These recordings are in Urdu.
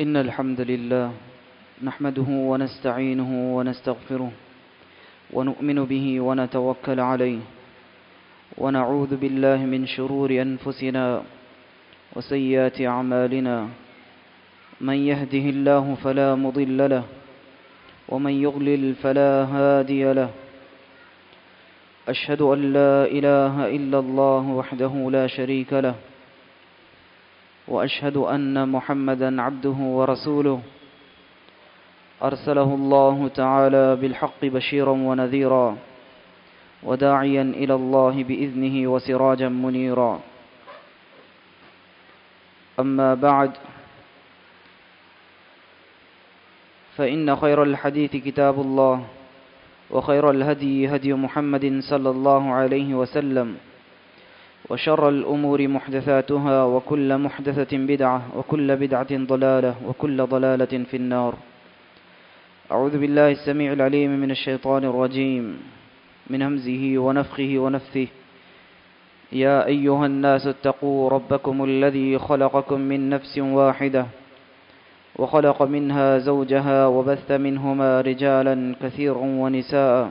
إن الحمد لله نحمده ونستعينه ونستغفره ونؤمن به ونتوكل عليه ونعوذ بالله من شرور أنفسنا وسيئات أعمالنا من يهده الله فلا مضل له ومن يضلل فلا هادي له أشهد أن لا إله إلا الله وحده لا شريك له وأشهد أن محمدا عبده ورسوله. أرسله الله تعالى بالحق بشيرا ونذيرا وداعيا إلى الله بإذنه وسراجا منيرا. أما بعد فإن خير الحديث كتاب الله وخير الهدي هدي محمد صلى الله عليه وسلم. وشر الأمور محدثاتها وكل محدثة بدعة وكل بدعة ضلالة وكل ضلالة في النار. أعوذ بالله السميع العليم من الشيطان الرجيم. من همزه ونفخه ونفثه. يا أيها الناس اتقوا ربكم الذي خلقكم من نفس واحدة وخلق منها زوجها وبث منهما رجالا كثيرا ونساء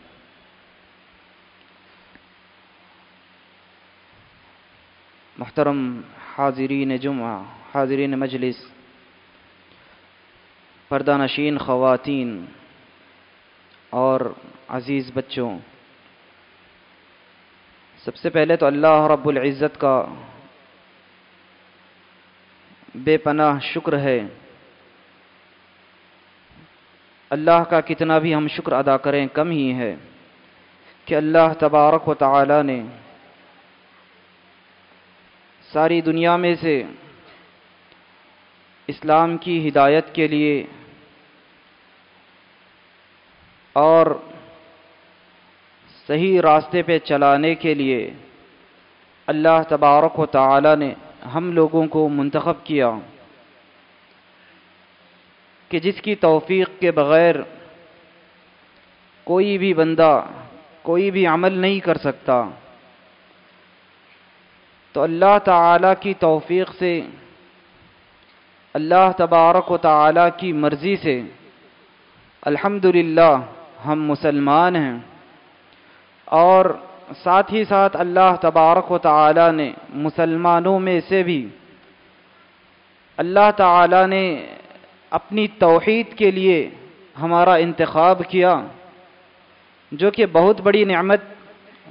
محترم حاضرین جمعہ، حاضرین مجلس، پردہ نشین خواتین اور عزیز بچوں، سب سے پہلے تو اللہ رب العزت کا بے پناہ شکر ہے۔ اللہ کا کتنا بھی ہم شکر ادا کریں، کم ہی ہے کہ اللہ تبارک و تعالی نے ساری دنیا میں سے اسلام کی ہدایت کے لیے اور صحیح راستے پہ چلانے کے لیے اللہ تبارک و تعالی نے ہم لوگوں کو منتخب کیا کہ جس کی توفیق کے بغیر کوئی بھی بندہ کوئی بھی عمل نہیں کر سکتا۔ تو اللہ تعالی کی توفیق سے، اللہ تبارک و تعالی کی مرضی سے الحمد ہم مسلمان ہیں۔ اور ساتھ ہی ساتھ اللہ تبارک و تعالی نے مسلمانوں میں سے بھی، اللہ تعالی نے اپنی توحید کے لیے ہمارا انتخاب کیا، جو کہ بہت بڑی نعمت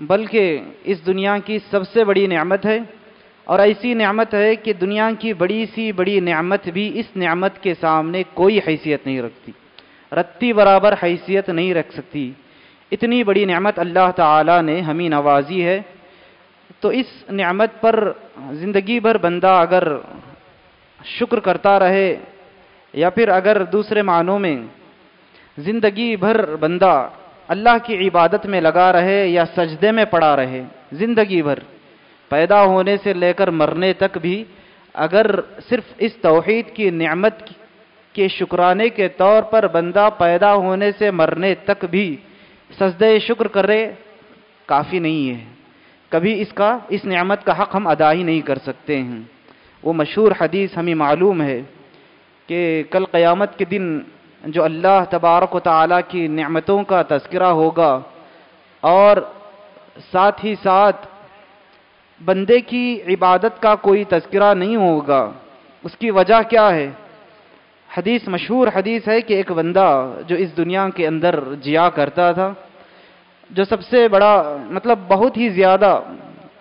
بلکہ اس دنیا کی سب سے بڑی نعمت ہے اور ایسی نعمت ہے کہ دنیا کی بڑی سی بڑی نعمت بھی اس نعمت کے سامنے کوئی حیثیت نہیں رکھتی، رتی برابر حیثیت نہیں رکھ سکتی۔ اتنی بڑی نعمت اللہ تعالی نے ہمیں نوازی ہے۔ تو اس نعمت پر زندگی بھر بندہ اگر شکر کرتا رہے یا پھر اگر دوسرے معنوں میں زندگی بھر بندہ اللہ کی عبادت میں لگا رہے یا سجدے میں پڑا رہے، زندگی بھر پیدا ہونے سے لے کر مرنے تک بھی اگر صرف اس توحید کی نعمت کے شکرانے کے طور پر بندہ پیدا ہونے سے مرنے تک بھی سجدے شکر کرے، کافی نہیں ہے۔ کبھی اس کا اس نعمت کا حق ہم ادا ہی نہیں کر سکتے ہیں۔ وہ مشہور حدیث ہمیں معلوم ہے کہ کل قیامت کے دن جو اللہ تبارک و تعالیٰ کی نعمتوں کا تذکرہ ہوگا اور ساتھ ہی ساتھ بندے کی عبادت کا کوئی تذکرہ نہیں ہوگا۔ اس کی وجہ کیا ہے؟ حدیث مشہور حدیث ہے کہ ایک بندہ جو اس دنیا کے اندر جیا کرتا تھا، جو سب سے بڑا مطلب بہت ہی زیادہ،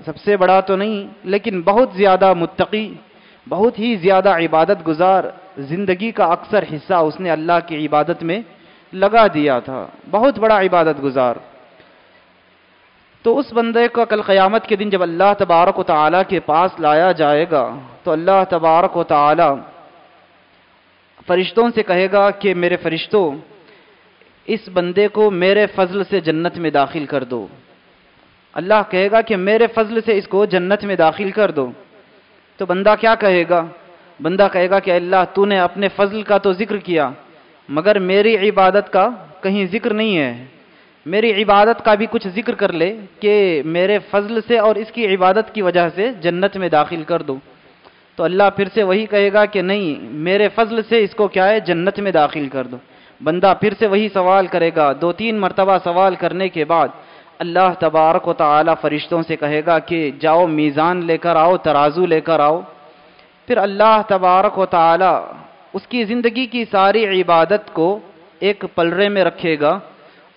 سب سے بڑا تو نہیں، لیکن بہت زیادہ متقی، بہت ہی زیادہ عبادت گزار زندگی کا اکثر حصہ اس نے اللہ کی عبادت میں لگا دیا تھا۔ بہت بڑا عبادت گزار۔ تو اس بندے کو کل قیامت کے دن جب اللہ تبارک و تعالیٰ کے پاس لایا جائے گا، تو اللہ تبارک و تعالیٰ فرشتوں سے کہے گا کہ میرے فرشتوں، اس بندے کو میرے فضل سے جنت میں داخل کر دو۔ اللہ کہے گا کہ میرے فضل سے اس کو جنت میں داخل کر دو۔ تو بندہ کیا کہے گا؟ بندہ کہے گا کہ اللہ تو نے اپنے فضل کا تو ذکر کیا، مگر میری عبادت کا کہیں ذکر نہیں ہے۔ میری عبادت کا بھی کچھ ذکر کر لے کہ میرے فضل سے اور اس کی عبادت کی وجہ سے جنت میں داخل کر دو۔ تو اللہ پھر سے وہی کہے گا کہ نہیں، میرے فضل سے اس کو کیا ہے، جنت میں داخل کر دو۔ بندہ پھر سے وہی سوال کرے گا، دو تین مرتبہ سوال کرنے کے بعد اللہ تبارک و تعالی فرشتوں سے کہے گا کہ جاؤ میزان لے کر آؤ، ترازو لے کر آؤ۔ پھر اللہ تبارک و تعالی اس کی زندگی کی ساری عبادت کو ایک پلرے میں رکھے گا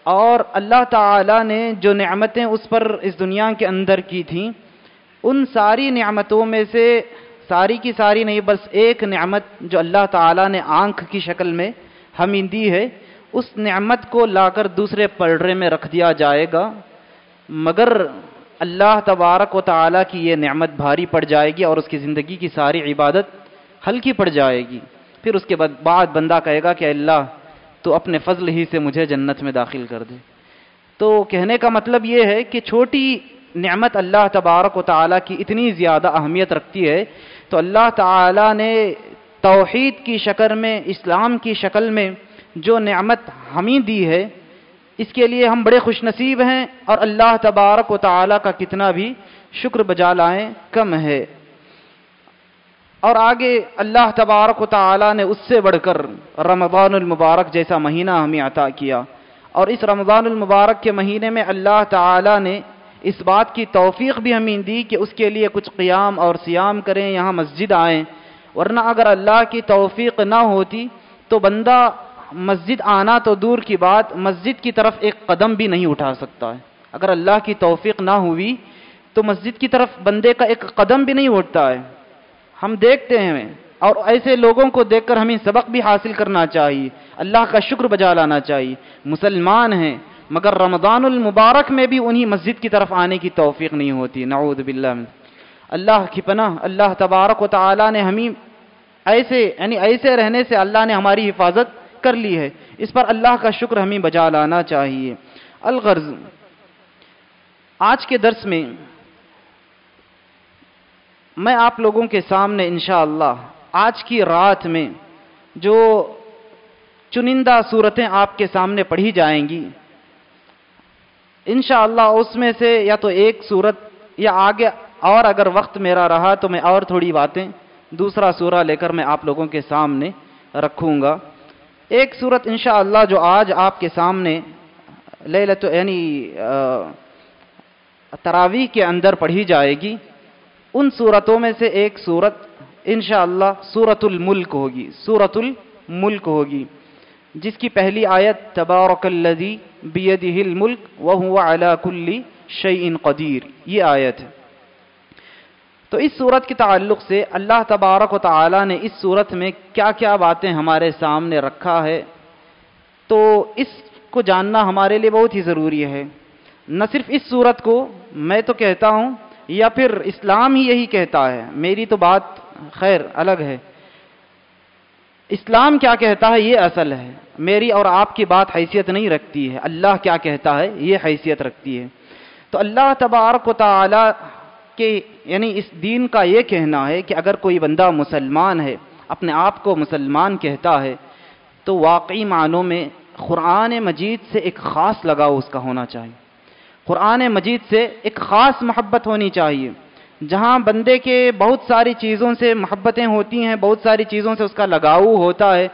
اور اللہ تعالی نے جو نعمتیں اس پر اس دنیا کے اندر کی تھیں، ان ساری نعمتوں میں سے ساری کی ساری نہیں، بس ایک نعمت جو اللہ تعالیٰ نے آنکھ کی شکل میں ہمیں دی ہے، اس نعمت کو لا کر دوسرے پلڑے میں رکھ دیا جائے گا۔ مگر اللہ تبارک و تعالیٰ کی یہ نعمت بھاری پڑ جائے گی اور اس کی زندگی کی ساری عبادت ہلکی پڑ جائے گی۔ پھر اس کے بعد بندہ کہے گا کہ اللہ، تو اپنے فضل ہی سے مجھے جنت میں داخل کر دے۔ تو کہنے کا مطلب یہ ہے کہ چھوٹی نعمت اللہ تبارک و تعالیٰ کی اتنی زیادہ اہمیت رکھتی ہے۔ تو اللہ تعالیٰ نے توحید کی شکل میں، اسلام کی شکل میں جو نعمت ہمیں دی ہے اس کے لیے ہم بڑے خوش نصیب ہیں اور اللہ تبارک و تعالیٰ کا کتنا بھی شکر بجا لائیں کم ہے۔ اور آگے اللہ تبارک و تعالیٰ نے اس سے بڑھ کر رمضان المبارک جیسا مہینہ ہمیں عطا کیا۔ اور اس رمضان المبارک کے مہینے میں اللہ تعالیٰ نے اس بات کی توفیق بھی ہمیں دی کہ اس کے لیے کچھ قیام اور سیام کریں، یہاں مسجد آئیں۔ ورنہ اگر اللہ کی توفیق نہ ہوتی تو بندہ مسجد آنا تو دور کی بات، مسجد کی طرف ایک قدم بھی نہیں اٹھا سکتا ہے۔ اگر اللہ کی توفیق نہ ہوئی تو مسجد کی طرف بندے کا ایک قدم بھی نہیں اٹھتا ہے۔ ہم دیکھتے ہیں۔ اور ایسے لوگوں کو دیکھ کر ہمیں سبق بھی حاصل کرنا چاہیے۔ اللہ کا شکر بجا لانا چاہیے۔ مسلمان ہیں، مگر رمضان المبارک میں بھی انہی مسجد کی طرف آنے کی توفیق نہیں ہوتی۔ نعوذ باللہ۔ اللہ کی پناہ، اللہ تبارک و تعالی نے ہمیں ایسے یعنی ایسے رہنے سے اللہ نے ہماری حفاظت کر لی ہے۔ اس پر اللہ کا شکر ہمیں بجا لانا چاہیے۔ الغرض، آج کے درس میں میں آپ لوگوں کے سامنے انشاءاللہ آج کی رات میں جو چنندہ صورتیں آپ کے سامنے پڑھی جائیں گی، انشاءاللہ اس میں سے یا تو ایک صورت یا آگے اور اگر وقت میرا رہا تو میں اور تھوڑی باتیں دوسرا سورہ لے کر میں آپ لوگوں کے سامنے رکھوں گا۔ ایک صورت انشاءاللہ جو آج آپ کے سامنے لیلت یعنی تراویح کے اندر پڑھی جائے گی۔ ان صورتوں میں سے ایک صورت انشاءاللہ سورت الملک ہوگی سورت الملک ہوگی، جس کی پہلی آیت، تبارک الذی بیدہ الملک وہو علا کل شیئن قدیر، یہ آیت ہے۔ تو اس صورت کے تعلق سے اللہ تبارک و تعالی نے اس صورت میں کیا کیا باتیں ہمارے سامنے رکھا ہے؟ تو اس کو جاننا ہمارے لیے بہت ہی ضروری ہے۔ نہ صرف اس صورت کو میں تو کہتا ہوں یا پھر اسلام ہی یہی کہتا ہے۔ میری تو بات خیر الگ ہے۔ اسلام کیا کہتا ہے؟ یہ اصل ہے۔ میری اور آپ کی بات حیثیت نہیں رکھتی ہے۔ اللہ کیا کہتا ہے؟ یہ حیثیت رکھتی ہے۔ تو اللہ تبارک و تعالی کے یعنی اس دین کا یہ کہنا ہے کہ اگر کوئی بندہ مسلمان ہے، اپنے آپ کو مسلمان کہتا ہے، تو واقعی معنوں میں قرآن مجید سے ایک خاص لگاؤ اس کا ہونا چاہیے۔ قرآن مجید سے ایک خاص محبت ہونی چاہیے۔ جہاں بندے کے بہت ساری چیزوں سے محبتیں ہوتی ہیں، بہت ساری چیزوں سے اس کا لگاؤ ہوتا ہے،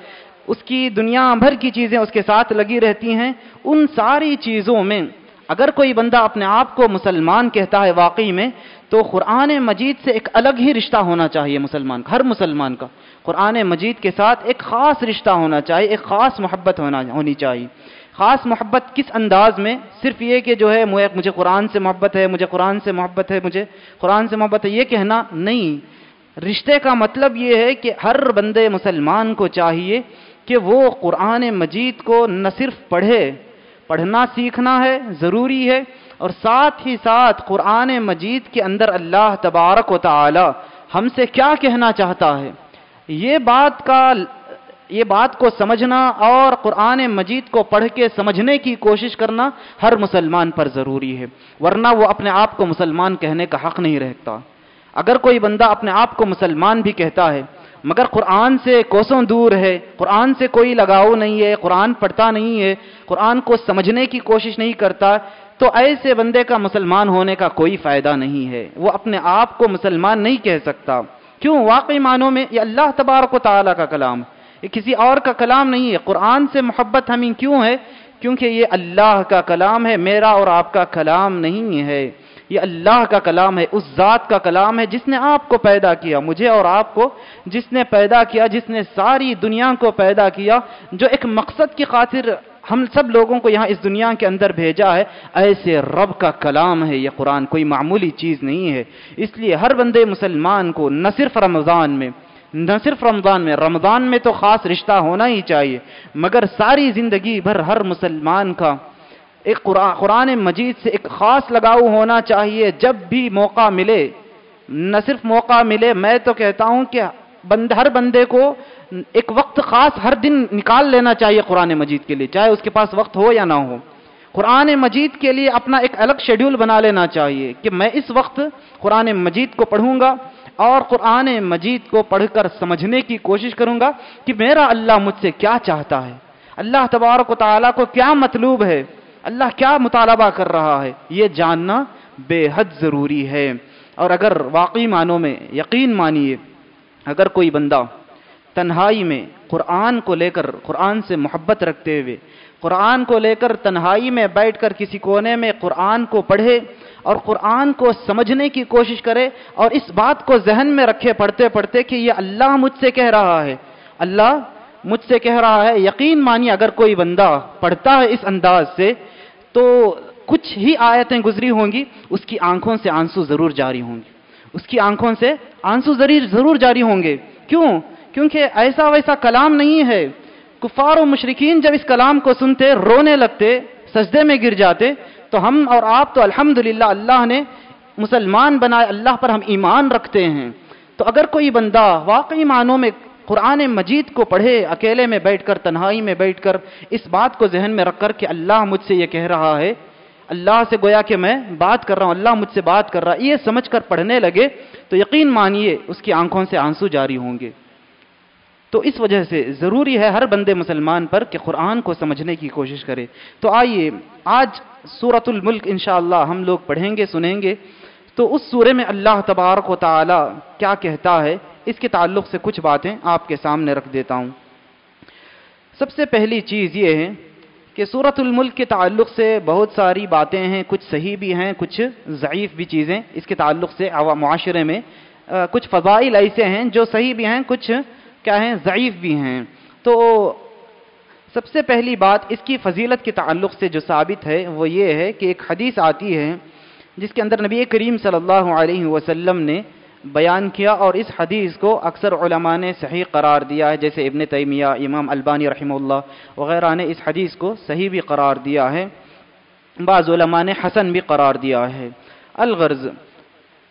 اس کی دنیا بھر کی چیزیں اس کے ساتھ لگی رہتی ہیں، ان ساری چیزوں میں اگر کوئی بندہ اپنے آپ کو مسلمان کہتا ہے واقعی میں، تو قرآن مجید سے ایک الگ ہی رشتہ ہونا چاہیے مسلمان کا، ہر مسلمان کا۔ قرآن مجید کے ساتھ ایک خاص رشتہ ہونا چاہیے، ایک خاص محبت ہونا، ہونی چاہیے۔ خاص محبت کس انداز میں؟ صرف یہ کہ جو ہے مجھے قرآن سے محبت ہے، مجھے قرآن سے محبت ہے، مجھے قرآن سے محبت ہے، یہ کہنا نہیں۔ رشتے کا مطلب یہ ہے کہ ہر بندے مسلمان کو چاہیے کہ وہ قرآن مجید کو نہ صرف پڑھے۔ پڑھنا سیکھنا ہے، ضروری ہے، اور ساتھ ہی ساتھ قرآن مجید کے اندر اللہ تبارک و تعالی ہم سے کیا کہنا چاہتا ہے؟ یہ بات کا، یہ بات کو سمجھنا اور قرآن مجید کو پڑھ کے سمجھنے کی کوشش کرنا ہر مسلمان پر ضروری ہے، ورنہ وہ اپنے آپ کو مسلمان کہنے کا حق نہیں رہتا۔ اگر کوئی بندہ اپنے آپ کو مسلمان بھی کہتا ہے مگر قرآن سے کوسوں دور ہے، قرآن سے کوئی لگاؤ نہیں ہے، قرآن پڑھتا نہیں ہے، قرآن کو سمجھنے کی کوشش نہیں کرتا، تو ایسے بندے کا مسلمان ہونے کا کوئی فائدہ نہیں ہے۔ وہ اپنے آپ کو مسلمان نہیں کہہ سکتا۔ کیوں؟ واقعی معنوں میں یہ اللہ تبارک و تعالیٰ کا کلام یہ کسی اور کا کلام نہیں ہے۔ قرآن سے محبت ہمیں کیوں ہے؟ کیونکہ یہ اللہ کا کلام ہے، میرا اور آپ کا کلام نہیں ہے۔ یہ اللہ کا کلام ہے، اس ذات کا کلام ہے جس نے آپ کو پیدا کیا، مجھے اور آپ کو جس نے پیدا کیا، جس نے ساری دنیا کو پیدا کیا، جو ایک مقصد کی خاطر ہم سب لوگوں کو یہاں اس دنیا کے اندر بھیجا ہے۔ ایسے رب کا کلام ہے یہ قرآن، کوئی معمولی چیز نہیں ہے۔ اس لیے ہر بندے مسلمان کو نہ صرف رمضان میں، نہ صرف رمضان میں رمضان میں تو خاص رشتہ ہونا ہی چاہیے۔ مگر ساری زندگی بھر ہر مسلمان کا ایک قرآن مجید سے ایک خاص لگاؤ ہونا چاہیے، جب بھی موقع ملے، نہ صرف موقع ملے، میں تو کہتا ہوں کہ بند ہر بندے کو ایک وقت خاص ہر دن نکال لینا چاہیے قرآن مجید کے لیے، چاہے اس کے پاس وقت ہو یا نہ ہو۔ قرآن مجید کے لیے اپنا ایک الگ شیڈیول بنا لینا چاہیے کہ میں اس وقت قرآن مجید کو پڑھوں گا اور قرآن مجید کو پڑھ کر سمجھنے کی کوشش کروں گا کہ میرا اللہ مجھ سے کیا چاہتا ہے۔ اللہ تبارک و تعالیٰ کو کیا مطلوب ہے؟ اللہ کیا مطالبہ کر رہا ہے؟ یہ جاننا بے حد ضروری ہے۔ اور اگر واقعی معنوں میں یقین مانیے، اگر کوئی بندہ تنہائی میں قرآن کو لے کر، قرآن سے محبت رکھتے ہوئے، قرآن کو لے کر تنہائی میں بیٹھ کر کسی کونے میں قرآن کو پڑھے اور قرآن کو سمجھنے کی کوشش کرے اور اس بات کو ذہن میں رکھے پڑھتے پڑھتے کہ یہ اللہ مجھ سے کہہ رہا ہے۔ اللہ مجھ سے کہہ رہا ہے، یقین مانی اگر کوئی بندہ پڑھتا ہے اس انداز سے، تو کچھ ہی آیتیں گزری ہوں گی، اس کی آنکھوں سے آنسو ضرور جاری ہوں گے۔ اس کی آنکھوں سے آنسو ضرور جاری ہوں گے۔ کیوں؟ کیونکہ ایسا ویسا کلام نہیں ہے۔ کفار و مشرقین جب اس کلام کو سنتے، رونے لگتے، سجدے میں گر جاتے، تو ہم اور آپ تو الحمد اللہ نے مسلمان بنائے، اللہ پر ہم ایمان رکھتے ہیں۔ تو اگر کوئی بندہ واقعی معنوں میں قرآن مجید کو پڑھے، اکیلے میں بیٹھ کر، تنہائی میں بیٹھ کر، اس بات کو ذہن میں رکھ کر کہ اللہ مجھ سے یہ کہہ رہا ہے۔ اللہ سے گویا کہ میں بات کر رہا ہوں، اللہ مجھ سے بات کر رہا یہ سمجھ کر پڑھنے لگے تو یقین مانیے اس کی آنکھوں سے آنسو جاری ہوں گے۔ تو اس وجہ سے ضروری ہے ہر بندے مسلمان پر کہ قرآن کو سمجھنے کی کوشش کرے۔ تو آئیے، آج سورت الملک انشاءاللہ ہم لوگ پڑھیں گے، سنیں گے۔ تو اس سورے میں اللہ تبارک و تعالی کیا کہتا ہے؟ اس کے تعلق سے کچھ باتیں آپ کے سامنے رکھ دیتا ہوں۔ سب سے پہلی چیز یہ ہے کہ سورت الملک کے تعلق سے بہت ساری باتیں ہیں، کچھ صحیح بھی ہیں، کچھ ضعیف بھی چیزیں۔ اس کے تعلق سے معاشرے میں کچھ فضائل ایسے ہیں جو صحیح بھی ہیں، کچھ کیا ہیں، ضعیف بھی ہیں۔ تو سب سے پہلی بات اس کی فضیلت کے تعلق سے جو ثابت ہے، وہ یہ ہے کہ ایک حدیث آتی ہے، جس کے اندر نبی کریم صلی اللہ علیہ وسلم نے بیان کیا اور اس حدیث کو اکثر علماء نے صحیح قرار دیا ہے، جیسے ابن تیمیہ، امام البانی رحمہ اللہ وغیرہ نے اس حدیث کو صحیح بھی قرار دیا ہے۔ بعض علماء نے حسن بھی قرار دیا ہے۔ الغرض،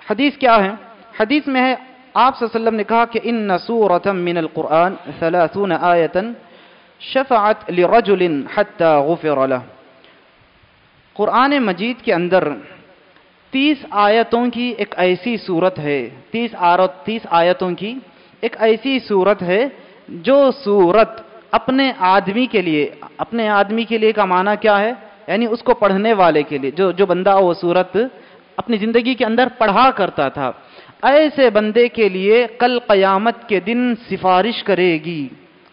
حدیث کیا ہے؟ حدیث میں ہے، آپ صلی اللہ علیہ وسلم نے کہا کہ ان نصورة من القرآن ثلاثون آیتا شفعت لرجل حتى غفر له۔ قرآن مجید کے اندر تیس آیتوں کی ایک ایسی صورت ہے، تیس آرت تیس آیتوں کی ایک ایسی صورت ہے جو صورت اپنے آدمی کے لیے، اپنے آدمی کے لیے کا معنی کیا ہے؟ یعنی اس کو پڑھنے والے کے لیے، جو جو بندہ وہ صورت اپنی زندگی کے اندر پڑھا کرتا تھا۔ ایسے بندے کے لیے کل قیامت کے دن سفارش کرے گی۔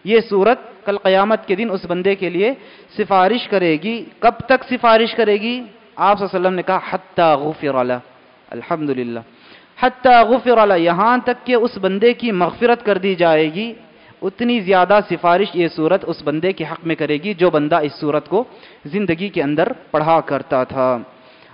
یہ صورت کل قیامت کے دن اس بندے کے لیے سفارش کرے گی۔ کب تک سفارش کرے گی؟ آپ صلی اللہ علیہ وسلم نے کہا، حتی غفر اللہ الحمد للہ حتی غفر اللہ یہاں تک کہ اس بندے کی مغفرت کر دی جائے گی، اتنی زیادہ سفارش یہ صورت اس بندے کے حق میں کرے گی جو بندہ اس صورت کو زندگی کے اندر پڑھا کرتا تھا۔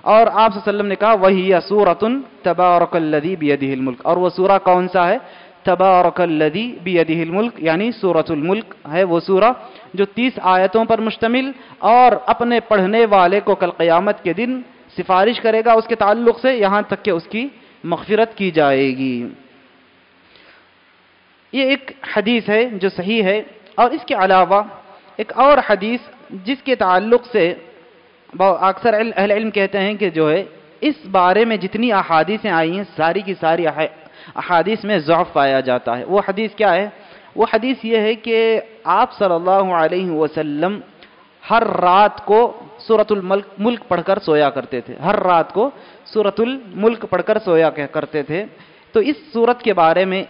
اور آپ صلی اللہ علیہ وسلم نے کہا، وہی سورت تبارک الذی بیدہ الملک۔ اور وہ سورہ کون سا ہے؟ تبارک الذی بیدہ الملک یعنی سورت الملک ہے وہ سورہ جو تیس آیتوں پر مشتمل اور اپنے پڑھنے والے کو کل قیامت کے دن سفارش کرے گا، اس کے تعلق سے یہاں تک کہ اس کی مغفرت کی جائے گی۔ یہ ایک حدیث ہے جو صحیح ہے اور اس کے علاوہ ایک اور حدیث جس کے تعلق سے اکثر اہل علم کہتے ہیں کہ جو ہے، اس بارے میں جتنی احادیثیں آئی ہیں، ساری کی ساری احادیث میں ضعف پایا جاتا ہے۔ وہ حدیث کیا ہے؟ وہ حدیث یہ ہے کہ آپ صلی اللہ علیہ وسلم ہر رات کو سورت الملک، ملک پڑھ کر سویا کرتے تھے۔ ہر رات کو سورت الملک پڑھ کر سویا کرتے تھے۔ تو اس صورت کے بارے میں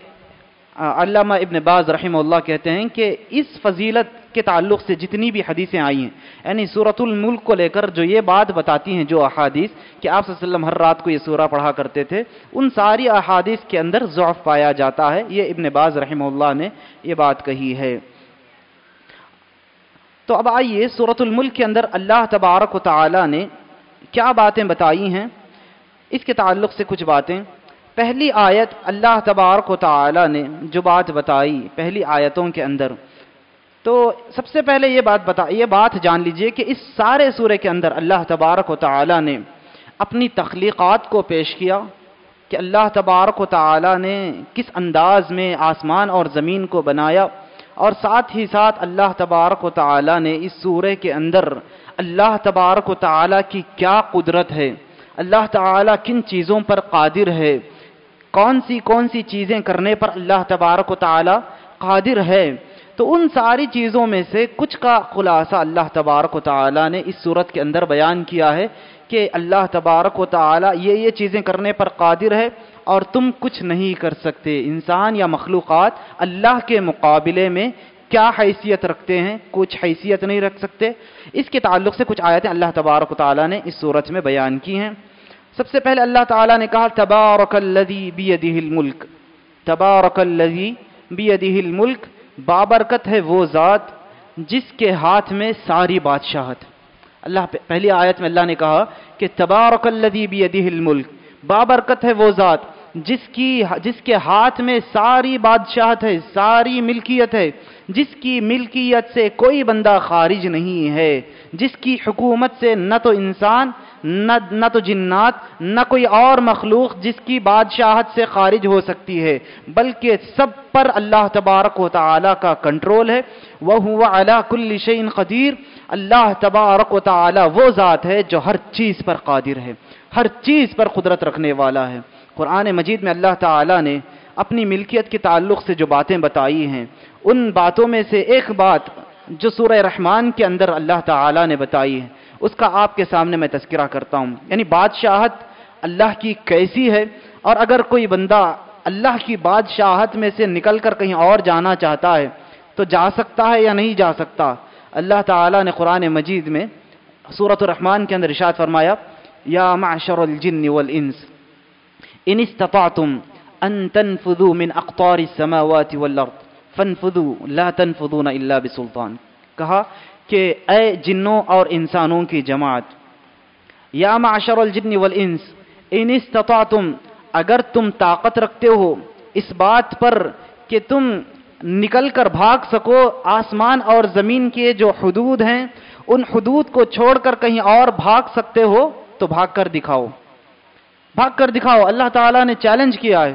علامہ ابن باز رحمہ اللہ کہتے ہیں کہ اس فضیلت کے تعلق سے جتنی بھی حدیثیں آئی ہیں یعنی صورت الملک کو لے کر جو یہ بات بتاتی ہیں جو احادیث کہ آپ صلی اللہ علیہ وسلم ہر رات کو یہ سورہ پڑھا کرتے تھے، ان ساری احادیث کے اندر ضعف پایا جاتا ہے۔ یہ ابن باز رحمہ اللہ نے یہ بات کہی ہے۔ تو اب آئیے صورت الملک کے اندر اللہ تبارک و تعالی نے کیا باتیں بتائی ہیں۔ اس کے تعلق سے کچھ باتیں۔ پہلی آیت اللہ تبارک و تعالی نے جو بات بتائی پہلی آیتوں کے اندر۔ تو سب سے پہلے یہ بات بتا، یہ بات جان لیجیے کہ اس سارے سورے کے اندر اللہ تبارک و تعالی نے اپنی تخلیقات کو پیش کیا کہ اللہ تبارک و تعالی نے کس انداز میں آسمان اور زمین کو بنایا اور ساتھ ہی ساتھ اللہ تبارک و تعالی نے اس سورے کے اندر اللہ تبارک و تعالی کی کیا قدرت ہے، اللہ تعالی کن چیزوں پر قادر ہے کون سی کون سی چیزیں کرنے پر اللہ تبارک و تعالی قادر ہے؟ تو ان ساری چیزوں میں سے کچھ کا خلاصہ اللہ تبارک و تعالی نے اس صورت کے اندر بیان کیا ہے کہ اللہ تبارک و تعالی یہ یہ چیزیں کرنے پر قادر ہے اور تم کچھ نہیں کر سکتے۔ انسان یا مخلوقات اللہ کے مقابلے میں کیا حیثیت رکھتے ہیں؟ کچھ حیثیت نہیں رکھ سکتے۔ اس کے تعلق سے کچھ آیتیں اللہ تبارک و تعالیٰ نے اس صورت میں بیان کی ہیں۔ سب سے پہلے اللہ تعالیٰ نے کہا، تبارک الذی بیدہ الملک. تبارک الذی بیدہ الملک بابرکت ہے وہ ذات جس کے ہاتھ میں ساری بادشاہت. اللہ پہلی آیت میں اللہ نے کہا کہ تبارک الذی بیدہ الملک بابرکت ہے وہ ذات جس کی جس کے ہاتھ میں ساری بادشاہت ہے، ساری ملکیت ہے، جس کی ملکیت سے کوئی بندہ خارج نہیں ہے، جس کی حکومت سے نہ تو انسان نہ نہ تو جنات، نہ کوئی اور مخلوق جس کی بادشاہت سے خارج ہو سکتی ہے، بلکہ سب پر اللہ تبارک و تعالی کا کنٹرول ہے۔ وہ ہوا اللہ کل شعین قدیر اللہ تبارک و تعالی وہ ذات ہے جو ہر چیز پر قادر ہے، ہر چیز پر قدرت رکھنے والا ہے۔ قرآن مجید میں اللہ تعالی نے اپنی ملکیت کے تعلق سے جو باتیں بتائی ہیں، ان باتوں میں سے ایک بات جو سورہ رحمان کے اندر اللہ تعالی نے بتائی ہے۔ اس کا آپ کے سامنے میں تذکرہ کرتا ہوں۔ یعنی بادشاہت اللہ کی کیسی ہے؟ اور اگر کوئی بندہ اللہ کی بادشاہت میں سے نکل کر کہیں اور جانا چاہتا ہے، تو جا سکتا ہے یا نہیں جا سکتا؟ اللہ تعالیٰ نے قرآن مجید میں صورت الرحمن کے اندر ارشاد فرمایا، یا معشر الجن والانس، ان استطعتم ان تنفذوا من اقطار السماوات والارض، فانفذوا، لا تنفذون الا بسلطان. کہا کہ اے جنوں اور انسانوں کی جماعت، یا معشر الجن والانس، ان استطعتم، اگر تم طاقت رکھتے ہو، اس بات پر کہ تم نکل کر بھاگ سکو آسمان اور زمین کے جو حدود ہیں، ان حدود کو چھوڑ کر کہیں اور بھاگ سکتے ہو، تو بھاگ کر دکھاؤ۔ بھاگ کر دکھاؤ، اللہ تعالیٰ نے چیلنج کیا ہے۔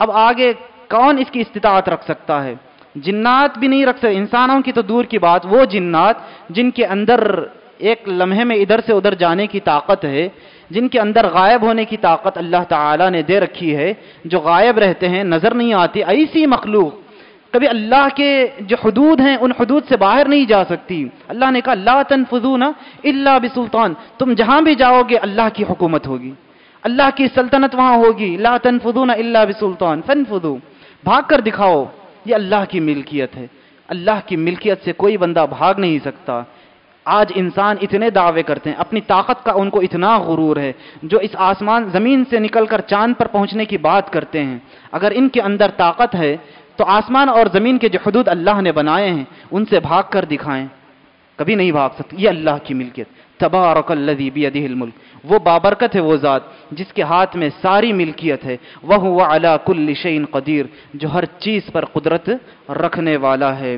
اب آگے کون اس کی استطاعت رکھ سکتا ہے؟ جنات بھی نہیں رکھ سکتے، انسانوں کی تو دور کی بات، وہ جنات جن کے اندر ایک لمحے میں ادھر سے ادھر جانے کی طاقت ہے، جن کے اندر غائب ہونے کی طاقت اللہ تعالیٰ نے دے رکھی ہے، جو غائب رہتے ہیں، نظر نہیں آتی، ایسی مخلوق، کبھی اللہ کے جو حدود ہیں، ان حدود سے باہر نہیں جا سکتی۔ اللہ نے کہا، لا تنفذون الا بسلطان، تم جہاں بھی جاؤ گے، اللہ کی حکومت ہوگی۔ اللہ کی سلطنت وہاں ہوگی، لا تنفذون الا بسلطان، فنفذو، بھاگ کر دکھاؤ۔ یہ اللہ کی ملکیت ہے۔ اللہ کی ملکیت سے کوئی بندہ بھاگ نہیں سکتا۔ آج انسان اتنے دعوے کرتے ہیں، اپنی طاقت کا ان کو اتنا غرور ہے، جو اس آسمان زمین سے نکل کر چاند پر پہنچنے کی بات کرتے ہیں۔ اگر ان کے اندر طاقت ہے، تو آسمان اور زمین کے جو حدود اللہ نے بنائے ہیں، ان سے بھاگ کر دکھائیں۔ کبھی نہیں بھاگ سکتے، یہ اللہ کی ملکیت۔ تبارک الذی بیدہ الملک۔ وہ بابرکت ہے وہ ذات جس کے ہاتھ میں ساری ملکیت ہے۔ وہ ہوا علی کل شیء قدیر، جو ہر چیز پر قدرت رکھنے والا ہے۔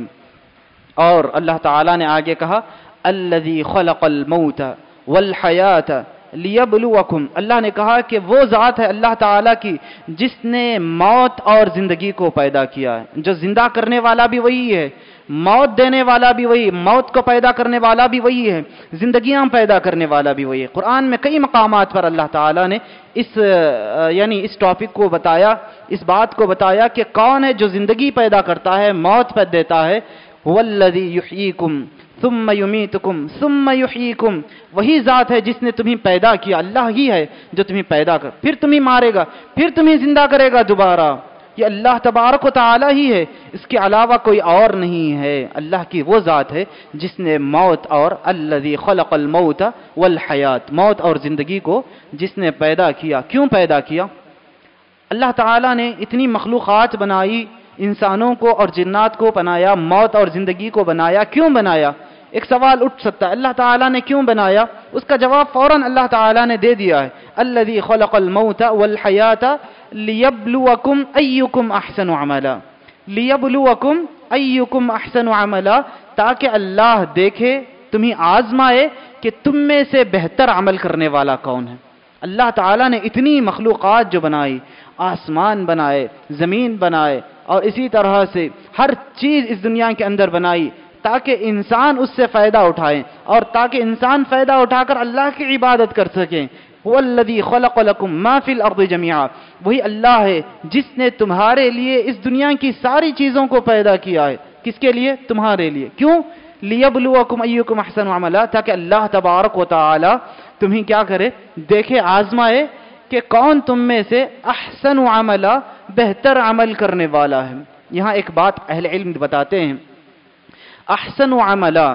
اور اللہ تعالی نے آگے کہا الذي خلق الموت والحیات لیبلوکم اللہ نے کہا کہ وہ ذات ہے اللہ تعالیٰ کی جس نے موت اور زندگی کو پیدا کیا ہے۔ جو زندہ کرنے والا بھی وہی ہے، موت دینے والا بھی وہی، موت کو پیدا کرنے والا بھی وہی ہے، زندگیاں پیدا کرنے والا بھی وہی ہے۔ قرآن میں کئی مقامات پر اللہ تعالیٰ نے اس یعنی اس ٹاپک کو بتایا، اس بات کو بتایا کہ کون ہے جو زندگی پیدا کرتا ہے، موت پیدا دیتا ہے۔ والذی یحییکم ثم یمیتکم ثم یحییکم، وہی ذات ہے جس نے تمہیں پیدا کیا، اللہ ہی ہے جو تمہیں پیدا کر، پھر تمہیں مارے گا، پھر تمہیں زندہ کرے گا دوبارہ۔ یہ اللہ تبارک و تعالی ہی ہے، اس کے علاوہ کوئی اور نہیں ہے۔ اللہ کی وہ ذات ہے جس نے موت اور الذی خلق الموت والحیات، موت اور زندگی کو جس نے پیدا کیا۔ کیوں پیدا کیا؟ اللہ تعالی نے اتنی مخلوقات بنائی انسانوں کو اور جنات کو بنایا، موت اور زندگی کو بنایا، کیوں بنایا؟ ایک سوال اٹھ سکتا ہے، اللہ تعالیٰ نے کیوں بنایا؟ اس کا جواب فوراً اللہ تعالیٰ نے دے دیا ہے۔ الذي خلق الموت والحیات لیبلوکم ایکم احسن عملا۔ لیبلوکم ایکم احسن عملا، تاکہ اللہ دیکھے، تمہیں آزمائے کہ تم میں سے بہتر عمل کرنے والا کون ہے۔ اللہ تعالیٰ نے اتنی مخلوقات جو بنائی، آسمان بنائے، زمین بنائے اور اسی طرح سے ہر چیز اس دنیا کے اندر بنائی تاکہ انسان اس سے فائدہ اٹھائیں اور تاکہ انسان فائدہ اٹھا کر اللہ کی عبادت کر سکیں۔ والذی خلق لکم ما فی الارض جميعا وہی اللہ ہے جس نے تمہارے لیے اس دنیا کی ساری چیزوں کو پیدا کیا ہے۔ کس کے لیے؟ تمہارے لیے۔ کیوں؟ لیبلوکم ایکم احسن عملا، تاکہ اللہ تبارک و تعالی تمہیں کیا کرے؟ دیکھے، آزمائے کہ کون تم میں سے احسن عملا بہتر عمل کرنے والا ہے۔ یہاں ایک بات اہل علم بتاتے ہیں۔ احسن عملا۔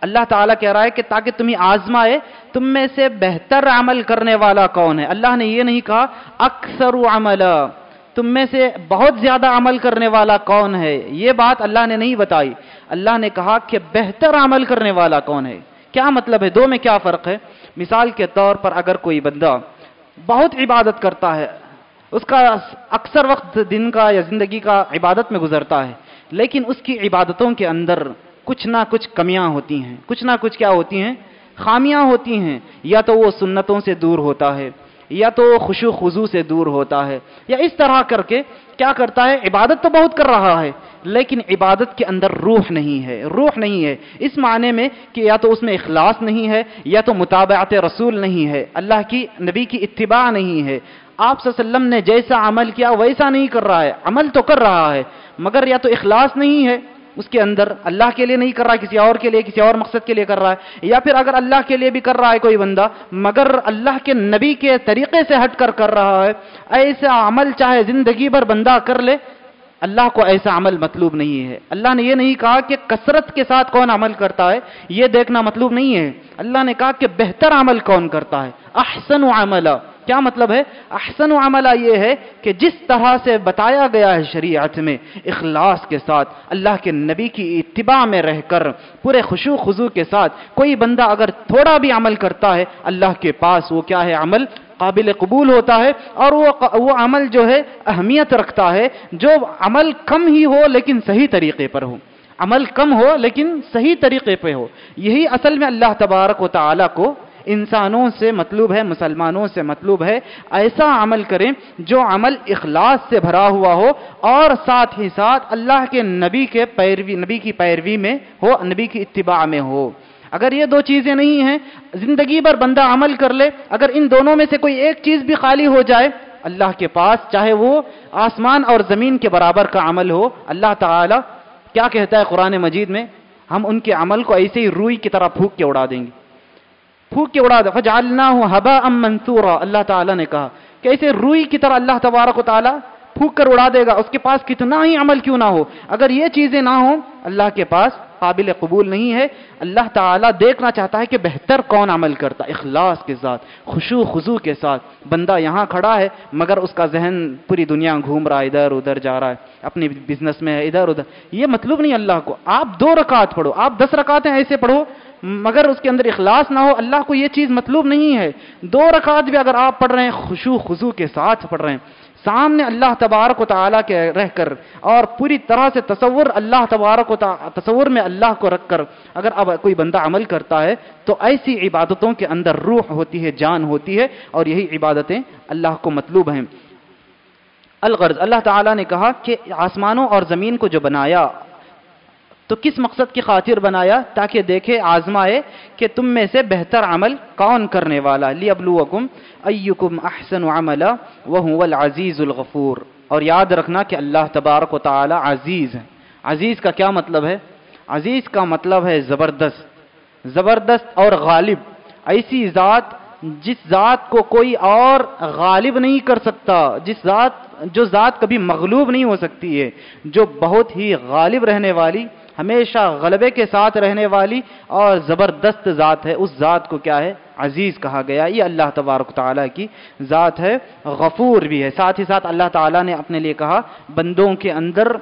اللہ تعالیٰ کہہ رہا ہے کہ تاکہ تمہیں آزمائے، تم میں سے بہتر عمل کرنے والا کون ہے؟ اللہ نے یہ نہیں کہا، اکثر عملا۔ تم میں سے بہت زیادہ عمل کرنے والا کون ہے؟ یہ بات اللہ نے نہیں بتائی۔ اللہ نے کہا کہ بہتر عمل کرنے والا کون ہے؟ کیا مطلب ہے؟ دو میں کیا فرق ہے؟ مثال کے طور پر اگر کوئی بندہ بہت عبادت کرتا ہے اس کا اکثر وقت دن کا یا زندگی کا عبادت میں گزرتا ہے، لیکن اس کی عبادتوں کے اندر کچھ نہ کچھ کمیاں ہوتی ہیں۔ کچھ نہ کچھ کیا ہوتی ہیں؟ خامیاں ہوتی ہیں۔ یا تو وہ سنتوں سے دور ہوتا ہے، یا تو وہ خوشو خضو سے دور ہوتا ہے۔ یا اس طرح کر کے کیا کرتا ہے؟ عبادت تو بہت کر رہا ہے، لیکن عبادت کے اندر روح نہیں ہے۔ روح نہیں ہے۔ اس معنی میں کہ یا تو اس میں اخلاص نہیں ہے، یا تو مطابعت رسول نہیں ہے۔ اللہ کی، نبی کی اتباع نہیں ہے۔ آپ صلی اللہ علیہ وسلم نے جیسا عمل کیا ویسا نہیں کر رہا ہے، عمل تو کر رہا ہے، مگر یا تو اخلاص نہیں ہے، اس کے اندر اللہ کے لیے نہیں کر رہا ہے کسی اور کے لیے، کسی اور مقصد کے لیے کر رہا ہے، یا پھر اگر اللہ کے لیے بھی کر رہا ہے کوئی بندہ، مگر اللہ کے نبی کے طریقے سے ہٹ کر کر رہا ہے، ایسا عمل چاہے زندگی بھر بندہ کر لے، اللہ کو ایسا عمل مطلوب نہیں ہے۔ اللہ نے یہ نہیں کہا کہ کثرت کے ساتھ کون عمل کرتا ہے، یہ دیکھنا مطلوب نہیں ہے۔ اللہ نے کہا کہ بہتر عمل کون کرتا ہے؟ احسن عملہ کیا مطلب ہے؟ احسن عملہ یہ ہے کہ جس طرح سے بتایا گیا ہے شریعت میں اخلاص کے ساتھ، اللہ کے نبی کی اتباع میں رہ کر، پورے خوشو خضو کے ساتھ کوئی بندہ اگر تھوڑا بھی عمل کرتا ہے، اللہ کے پاس وہ کیا ہے؟ عمل قابل قبول ہوتا ہے اور وہ وہ عمل جو ہے، اہمیت رکھتا ہے۔ جو عمل کم ہی ہو لیکن صحیح طریقے پر ہو۔ عمل کم ہو لیکن صحیح طریقے پہ ہو۔ یہی اصل میں اللہ تبارک و تعالیٰ کو انسانوں سے مطلوب ہے، مسلمانوں سے مطلوب ہے، ایسا عمل کریں جو عمل اخلاص سے بھرا ہوا ہو اور ساتھ ہی ساتھ اللہ کے نبی کے پیروی، نبی کی پیروی میں ہو، نبی کی اتباع میں ہو۔ اگر یہ دو چیزیں نہیں ہیں، زندگی بھر بندہ عمل کر لے، اگر ان دونوں میں سے کوئی ایک چیز بھی خالی ہو جائے، اللہ کے پاس، چاہے وہ آسمان اور زمین کے برابر کا عمل ہو، اللہ تعالی کیا کہتا ہے قرآن مجید میں؟ ہم ان کے عمل کو ایسے ہی روئی کی طرح پھونک کے اڑا دیں گے۔ پھونک کے اڑا دے فجعلنا ہبا ام منصورا اللہ تعالیٰ نے کہا کہ ایسے روئی کی طرح اللہ تبارک و تعالیٰ پھونک کر اڑا دے گا، اس کے پاس کتنا ہی عمل کیوں نہ ہو۔ اگر یہ چیزیں نہ ہوں، اللہ کے پاس قابل قبول نہیں ہے۔ اللہ تعالیٰ دیکھنا چاہتا ہے کہ بہتر کون عمل کرتا، اخلاص کے ساتھ، خوشو خضو کے ساتھ۔ بندہ یہاں کھڑا ہے، مگر اس کا ذہن پوری دنیا گھوم رہا ہے، ادھر ادھر جا رہا ہے، اپنی بزنس میں ہے، ادھر ادھر۔ یہ مطلب نہیں اللہ کو۔ آپ دو رکعت پڑھو، آپ دس رکعتیں ایسے پڑھو مگر اس کے اندر اخلاص نہ ہو، اللہ کو یہ چیز مطلوب نہیں ہے۔ دو رکعت بھی اگر آپ پڑھ رہے ہیں خوشو خضو کے ساتھ پڑھ رہے ہیں۔ سامنے اللہ تبارک و تعالیٰ کے رہ کر اور پوری طرح سے تصور اللہ تبارک و تصور میں اللہ کو رکھ کر اگر اب کوئی بندہ عمل کرتا ہے تو ایسی عبادتوں کے اندر روح ہوتی ہے، جان ہوتی ہے اور یہی عبادتیں اللہ کو مطلوب ہیں۔ الغرض، اللہ تعالیٰ نے کہا کہ آسمانوں اور زمین کو جو بنایا تو کس مقصد کی خاطر بنایا تاکہ دیکھے آزمائے کہ تم میں سے بہتر عمل کون کرنے والا لی ابلوکم ایکم احسن عملا وہو العزیز الغفور۔ اور یاد رکھنا کہ اللہ تبارک و تعالی عزیز ہے عزیز کا کیا مطلب ہے؟ عزیز کا مطلب ہے زبردست۔ زبردست اور غالب۔ ایسی ذات جس ذات کو کوئی اور غالب نہیں کر سکتا، جس ذات جو ذات کبھی مغلوب نہیں ہو سکتی ہے، جو بہت ہی غالب رہنے والی ہمیشہ غلبے کے ساتھ رہنے والی اور زبردست ذات ہے۔ اس ذات کو کیا ہے؟ عزیز کہا گیا۔ یہ اللہ تبارک تعالیٰ کی ذات ہے۔ غفور بھی ہے۔ ساتھ ہی ساتھ اللہ تعالیٰ نے اپنے لیے کہا، بندوں کے اندر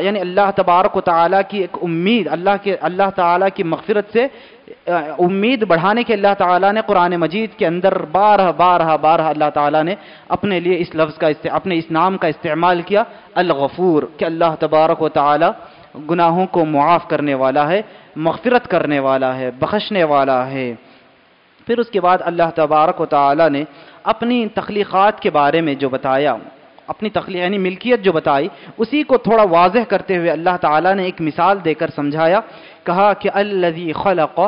یعنی اللہ تبارک و تعالیٰ کی ایک امید، اللہ کے، اللہ تعالیٰ کی مغفرت سے امید بڑھانے کے اللہ تعالیٰ نے قرآن مجید کے اندر بارہ بارہ بارہ اللہ تعالیٰ نے اپنے لیے اس لفظ کا اپنے اس نام کا استعمال کیا، الغفور، کہ اللہ تبارک و تعالیٰ گناہوں کو معاف کرنے والا ہے، مغفرت کرنے والا ہے، بخشنے والا ہے۔ پھر اس کے بعد اللہ تبارک و تعالی نے اپنی تخلیقات کے بارے میں جو بتایا، اپنی تخلیق یعنی ملکیت جو بتائی، اسی کو تھوڑا واضح کرتے ہوئے اللہ تعالیٰ نے ایک مثال دے کر سمجھایا، کہا کہ الذي خلق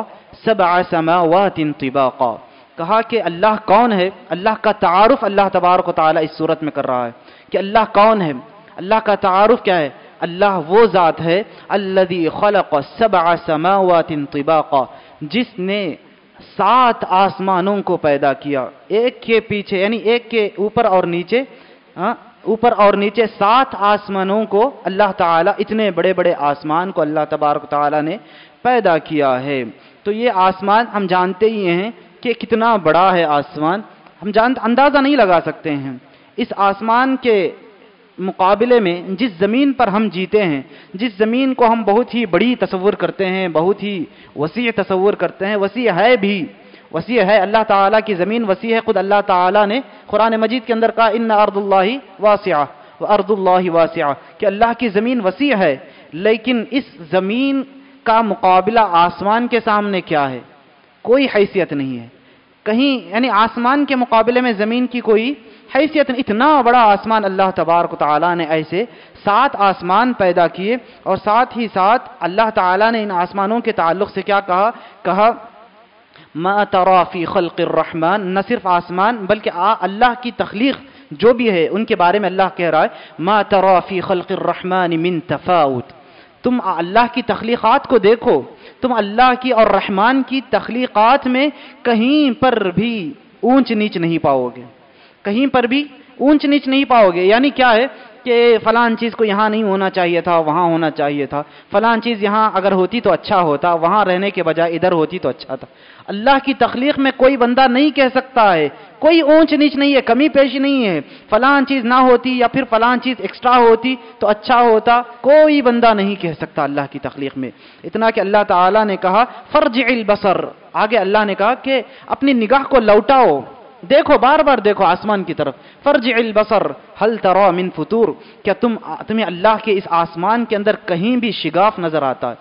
سبع سماوات طباقا۔ کہا کہ اللہ کون ہے؟ اللہ کا تعارف اللہ تبارک و تعالیٰ اس صورت میں کر رہا ہے کہ اللہ کون ہے؟ اللہ کا تعارف کیا ہے؟ اللہ وہ ذات ہے الذي خلق سبع سماوات طباقا، جس نے سات آسمانوں کو پیدا کیا۔ ایک کے پیچھے یعنی ایک کے اوپر اور نیچے ہاں، اوپر اور نیچے سات آسمانوں کو اللہ تعالیٰ، اتنے بڑے بڑے آسمان کو اللہ تبارک تعالیٰ نے پیدا کیا ہے۔ تو یہ آسمان ہم جانتے ہی ہیں کہ کتنا بڑا ہے آسمان۔ ہم جانتے اندازہ نہیں لگا سکتے ہیں۔ اس آسمان کے مقابلے میں جس زمین پر ہم جیتے ہیں، جس زمین کو ہم بہت ہی بڑی تصور کرتے ہیں، بہت ہی وسیع تصور کرتے ہیں، وسیع ہے بھی، وسیع ہے اللہ تعالیٰ کی زمین، وسیع ہے خود اللہ تعالیٰ نے قرآن مجید کے اندر کہا، ان ارد اللہ واسعہ ارد اللہ واسعہ کہ اللہ کی زمین وسیع ہے، لیکن اس زمین کا مقابلہ آسمان کے سامنے کیا ہے؟ کوئی حیثیت نہیں ہے۔ کہیں یعنی آسمان کے مقابلے میں زمین کی کوئی حیثیت اتنا بڑا آسمان اللہ تبارک و تعالیٰ نے ایسے سات آسمان پیدا کیے اور ساتھ ہی ساتھ اللہ تعالیٰ نے ان آسمانوں کے تعلق سے کیا کہا؟ کہا، ما ترا فی خلق الرحمن، نہ صرف آسمان، بلکہ اللہ کی تخلیق جو بھی ہے، ان کے بارے میں اللہ کہہ رہا ہے، ما ترا فی خلق الرحمن من تفاوت۔ تم اللہ کی تخلیقات کو دیکھو۔ تم اللہ کی اور رحمان کی تخلیقات میں کہیں پر بھی اونچ نیچ نہیں پاؤ گے۔ کہیں پر بھی اونچ نیچ نہیں پاؤ گے۔ یعنی کیا ہے کہ فلان چیز کو یہاں نہیں ہونا چاہیے تھا، وہاں ہونا چاہیے تھا۔ فلان چیز یہاں اگر ہوتی تو اچھا ہوتا، وہاں رہنے کے بجائے ادھر ہوتی تو اچھا تھا۔ اللہ کی تخلیق میں کوئی بندہ نہیں کہہ سکتا ہے، کوئی اونچ نیچ نہیں ہے، کمی پیشی نہیں ہے۔ فلان چیز نہ ہوتی یا پھر فلان چیز ایکسٹرا ہوتی تو اچھا ہوتا، کوئی بندہ نہیں کہہ سکتا اللہ کی تخلیق میں۔ اتنا کہ اللہ تعالیٰ نے کہا فرج البصر۔ آگے اللہ نے کہا کہ اپنی نگاہ کو لوٹاؤ۔ دیکھو بار بار دیکھو آسمان کی طرف۔ فرج البصر حل ترا من فطور کیا تم تمہیں اللہ کے اس آسمان کے اندر کہیں بھی شگاف نظر آتا ہے؟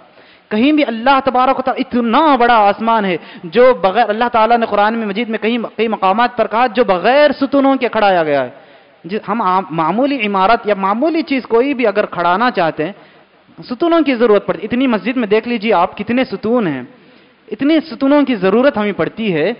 کہیں بھی اللہ تبارک و اتنا بڑا آسمان ہے جو بغیر اللہ تعالیٰ نے قرآن میں مجید میں کہیں کئی مقامات پر کہا جو بغیر ستونوں کے کھڑایا گیا ہے۔ ہم معمولی عمارت یا معمولی چیز کوئی بھی اگر کھڑانا چاہتے ہیں، ستونوں کی ضرورت پڑتی اتنی مسجد میں دیکھ لیجیے آپ کتنے ستون ہیں۔ اتنے ستونوں کی ضرورت ہمیں پڑتی ہے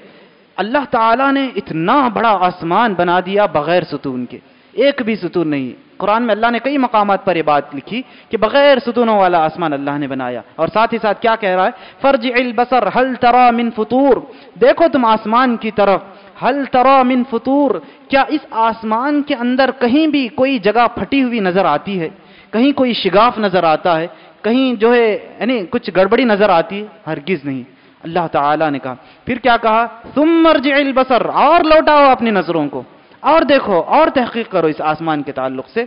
اللہ تعالیٰ نے اتنا بڑا آسمان بنا دیا بغیر ستون کے۔ ایک بھی ستون نہیں۔ قرآن میں اللہ نے کئی مقامات پر یہ بات لکھی کہ بغیر ستونوں والا آسمان اللہ نے بنایا۔ اور ساتھ ہی ساتھ کیا کہہ رہا ہے؟ فرج البصر حل ترا من فطور؟ دیکھو تم آسمان کی طرف حل ترا من فطور؟ کیا اس آسمان کے اندر کہیں بھی کوئی جگہ پھٹی ہوئی نظر آتی ہے؟ کہیں کوئی شگاف نظر آتا ہے؟ کہیں جو ہے یعنی کچھ گڑبڑی نظر آتی ہے؟ ہرگز نہیں۔ اللہ تعالی نے کہا۔ پھر کیا کہا؟ ثم مرج البصر، اور لوٹاؤ اپنی نظروں کو، اور دیکھو، اور تحقیق کرو اس آسمان کے تعلق سے۔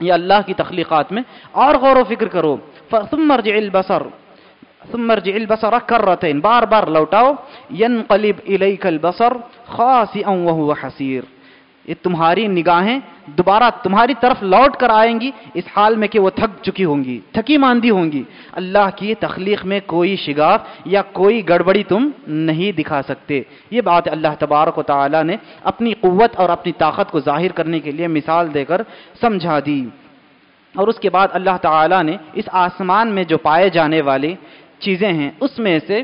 یا اللہ کی تخلیقات میں، اور غور و فکر کرو۔ ثم مرج البصر، ثم ارجع البصر کرتین، بار بار لوٹاؤ۔ ينقلب قلیب البصر خاسئا وهو حسیر۔ یہ تمہاری نگاہیں دوبارہ تمہاری طرف لوٹ کر آئیں گی، اس حال میں کہ وہ تھک چکی ہوں گی، تھکی ماندی ہوں گی۔ اللہ کی تخلیق میں کوئی شگاف یا کوئی گڑبڑی تم نہیں دکھا سکتے۔ یہ بات اللہ تبارک و تعالی نے اپنی قوت اور اپنی طاقت کو ظاہر کرنے کے لیے مثال دے کر سمجھا دی۔ اور اس کے بعد اللہ تعالی نے اس آسمان میں جو پائے جانے والی چیزیں ہیں، اس میں سے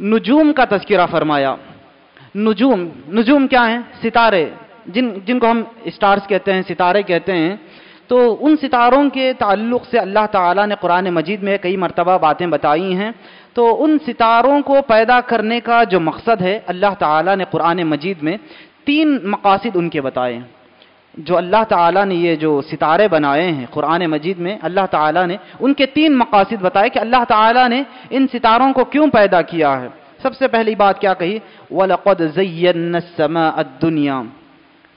نجوم کا تذکرہ فرمایا۔ نجوم نجوم کیا ہیں؟ ستارے۔ جن جن کو ہم اسٹارز کہتے ہیں، ستارے کہتے ہیں، تو ان ستاروں کے تعلق سے اللہ تعالیٰ نے قرآن مجید میں کئی مرتبہ باتیں بتائی ہیں۔ تو ان ستاروں کو پیدا کرنے کا جو مقصد ہے، اللہ تعالیٰ نے قرآن مجید میں تین مقاصد ان کے بتائے ہیں۔ جو اللہ تعالیٰ نے یہ جو ستارے بنائے ہیں قرآن مجید میں، اللہ تعالیٰ نے ان کے تین مقاصد بتائے کہ اللہ تعالیٰ نے ان ستاروں کو کیوں پیدا کیا ہے۔ سب سے پہلی بات کیا کہی؟ وَلَقَدْ زَيَّنَّ السَّمَاءَ الدُّنْيَا۔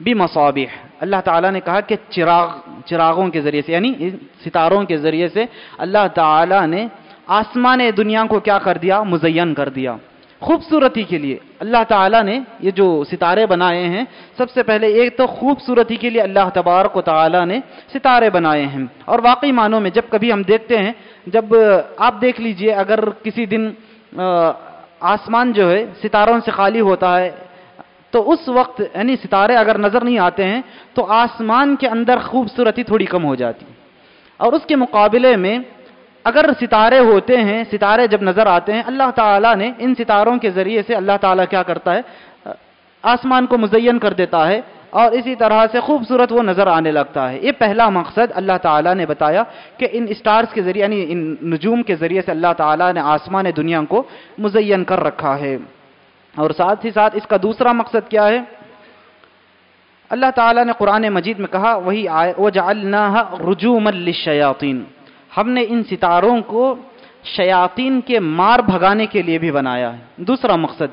بِمَصَابِحِ اللہ تعالیٰ نے کہا کہ چراغ، چراغوں کے ذریعے سے یعنی ستاروں کے ذریعے سے اللہ تعالیٰ نے آسمان دنیا کو کیا کر دیا؟ مزین کر دیا۔ خوبصورتی کے لیے۔ اللہ تعالیٰ نے یہ جو ستارے بنائے ہیں، سب سے پہلے ایک تو خوبصورتی کے لیے اللہ تبارک و تعالیٰ نے ستارے بنائے ہیں۔ اور واقعی معنوں میں جب کبھی ہم دیکھتے ہیں، جب آپ دیکھ لیجیے، اگر کسی دن آسمان جو ہے، ستاروں سے خالی ہوتا ہے تو اس وقت یعنی ستارے اگر نظر نہیں آتے ہیں، تو آسمان کے اندر خوبصورتی تھوڑی کم ہو جاتی۔ اور اس کے مقابلے میں اگر ستارے ہوتے ہیں، ستارے جب نظر آتے ہیں، اللہ تعالیٰ نے ان ستاروں کے ذریعے سے اللہ تعالیٰ کیا کرتا ہے؟ آسمان کو مزین کر دیتا ہے اور اسی طرح سے خوبصورت وہ نظر آنے لگتا ہے۔ یہ پہلا مقصد اللہ تعالیٰ نے بتایا کہ ان اسٹارز کے ذریعے یعنی ان نجوم کے ذریعے سے اللہ تعالیٰ نے آسمان دنیا کو مزین کر رکھا ہے۔ اور ساتھ ہی ساتھ اس کا دوسرا مقصد کیا ہے؟ اللہ تعالیٰ نے قرآن مجید میں کہا، وہی آئے وہ جالنا رجوم الشیاطین ہم نے ان ستاروں کو شیاطین کے مار بھگانے کے لیے بھی بنایا ہے۔ دوسرا مقصد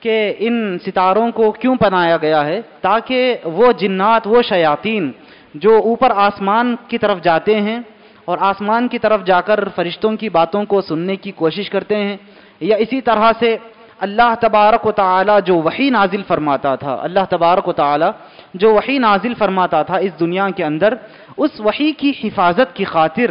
کہ ان ستاروں کو کیوں بنایا گیا ہے؟ تاکہ وہ جنات، وہ شیاطین جو اوپر آسمان کی طرف جاتے ہیں اور آسمان کی طرف جا کر فرشتوں کی باتوں کو سننے کی کوشش کرتے ہیں یا اسی طرح سے اللہ تبارک و تعالی جو وہی نازل فرماتا تھا، اللہ تبارک و تعالی جو وہی نازل فرماتا تھا اس دنیا کے اندر، اس وہی کی حفاظت کی خاطر،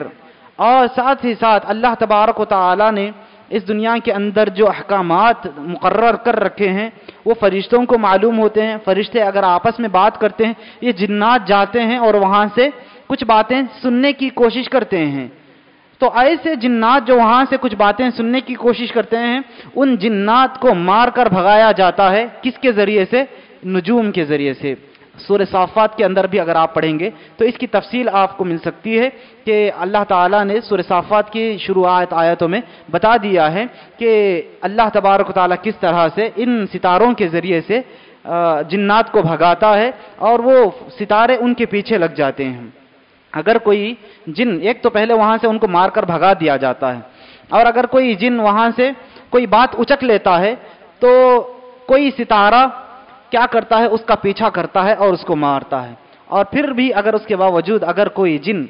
اور ساتھ ہی ساتھ اللہ تبارک و تعالی نے اس دنیا کے اندر جو احکامات مقرر کر رکھے ہیں، وہ فرشتوں کو معلوم ہوتے ہیں۔ فرشتے اگر آپس میں بات کرتے ہیں، یہ جنات جاتے ہیں اور وہاں سے کچھ باتیں سننے کی کوشش کرتے ہیں۔ تو ایسے جنات جو وہاں سے کچھ باتیں سننے کی کوشش کرتے ہیں، ان جنات کو مار کر بھگایا جاتا ہے۔ کس کے ذریعے سے؟ نجوم کے ذریعے سے۔ سورہ صافات کے اندر بھی اگر آپ پڑھیں گے تو اس کی تفصیل آپ کو مل سکتی ہے کہ اللہ تعالیٰ نے سورہ صافات کی شروعات آیتوں میں بتا دیا ہے کہ اللہ تبارک و تعالیٰ کس طرح سے ان ستاروں کے ذریعے سے جنات کو بھگاتا ہے اور وہ ستارے ان کے پیچھے لگ جاتے ہیں۔ اگر کوئی جن، ایک تو پہلے وہاں سے ان کو مار کر بھگا دیا جاتا ہے۔ اور اگر کوئی جن وہاں سے کوئی بات اچک لیتا ہے، تو کوئی ستارہ کیا کرتا ہے؟ اس کا پیچھا کرتا ہے اور اس کو مارتا ہے۔ اور پھر بھی اگر اس کے باوجود اگر کوئی جن،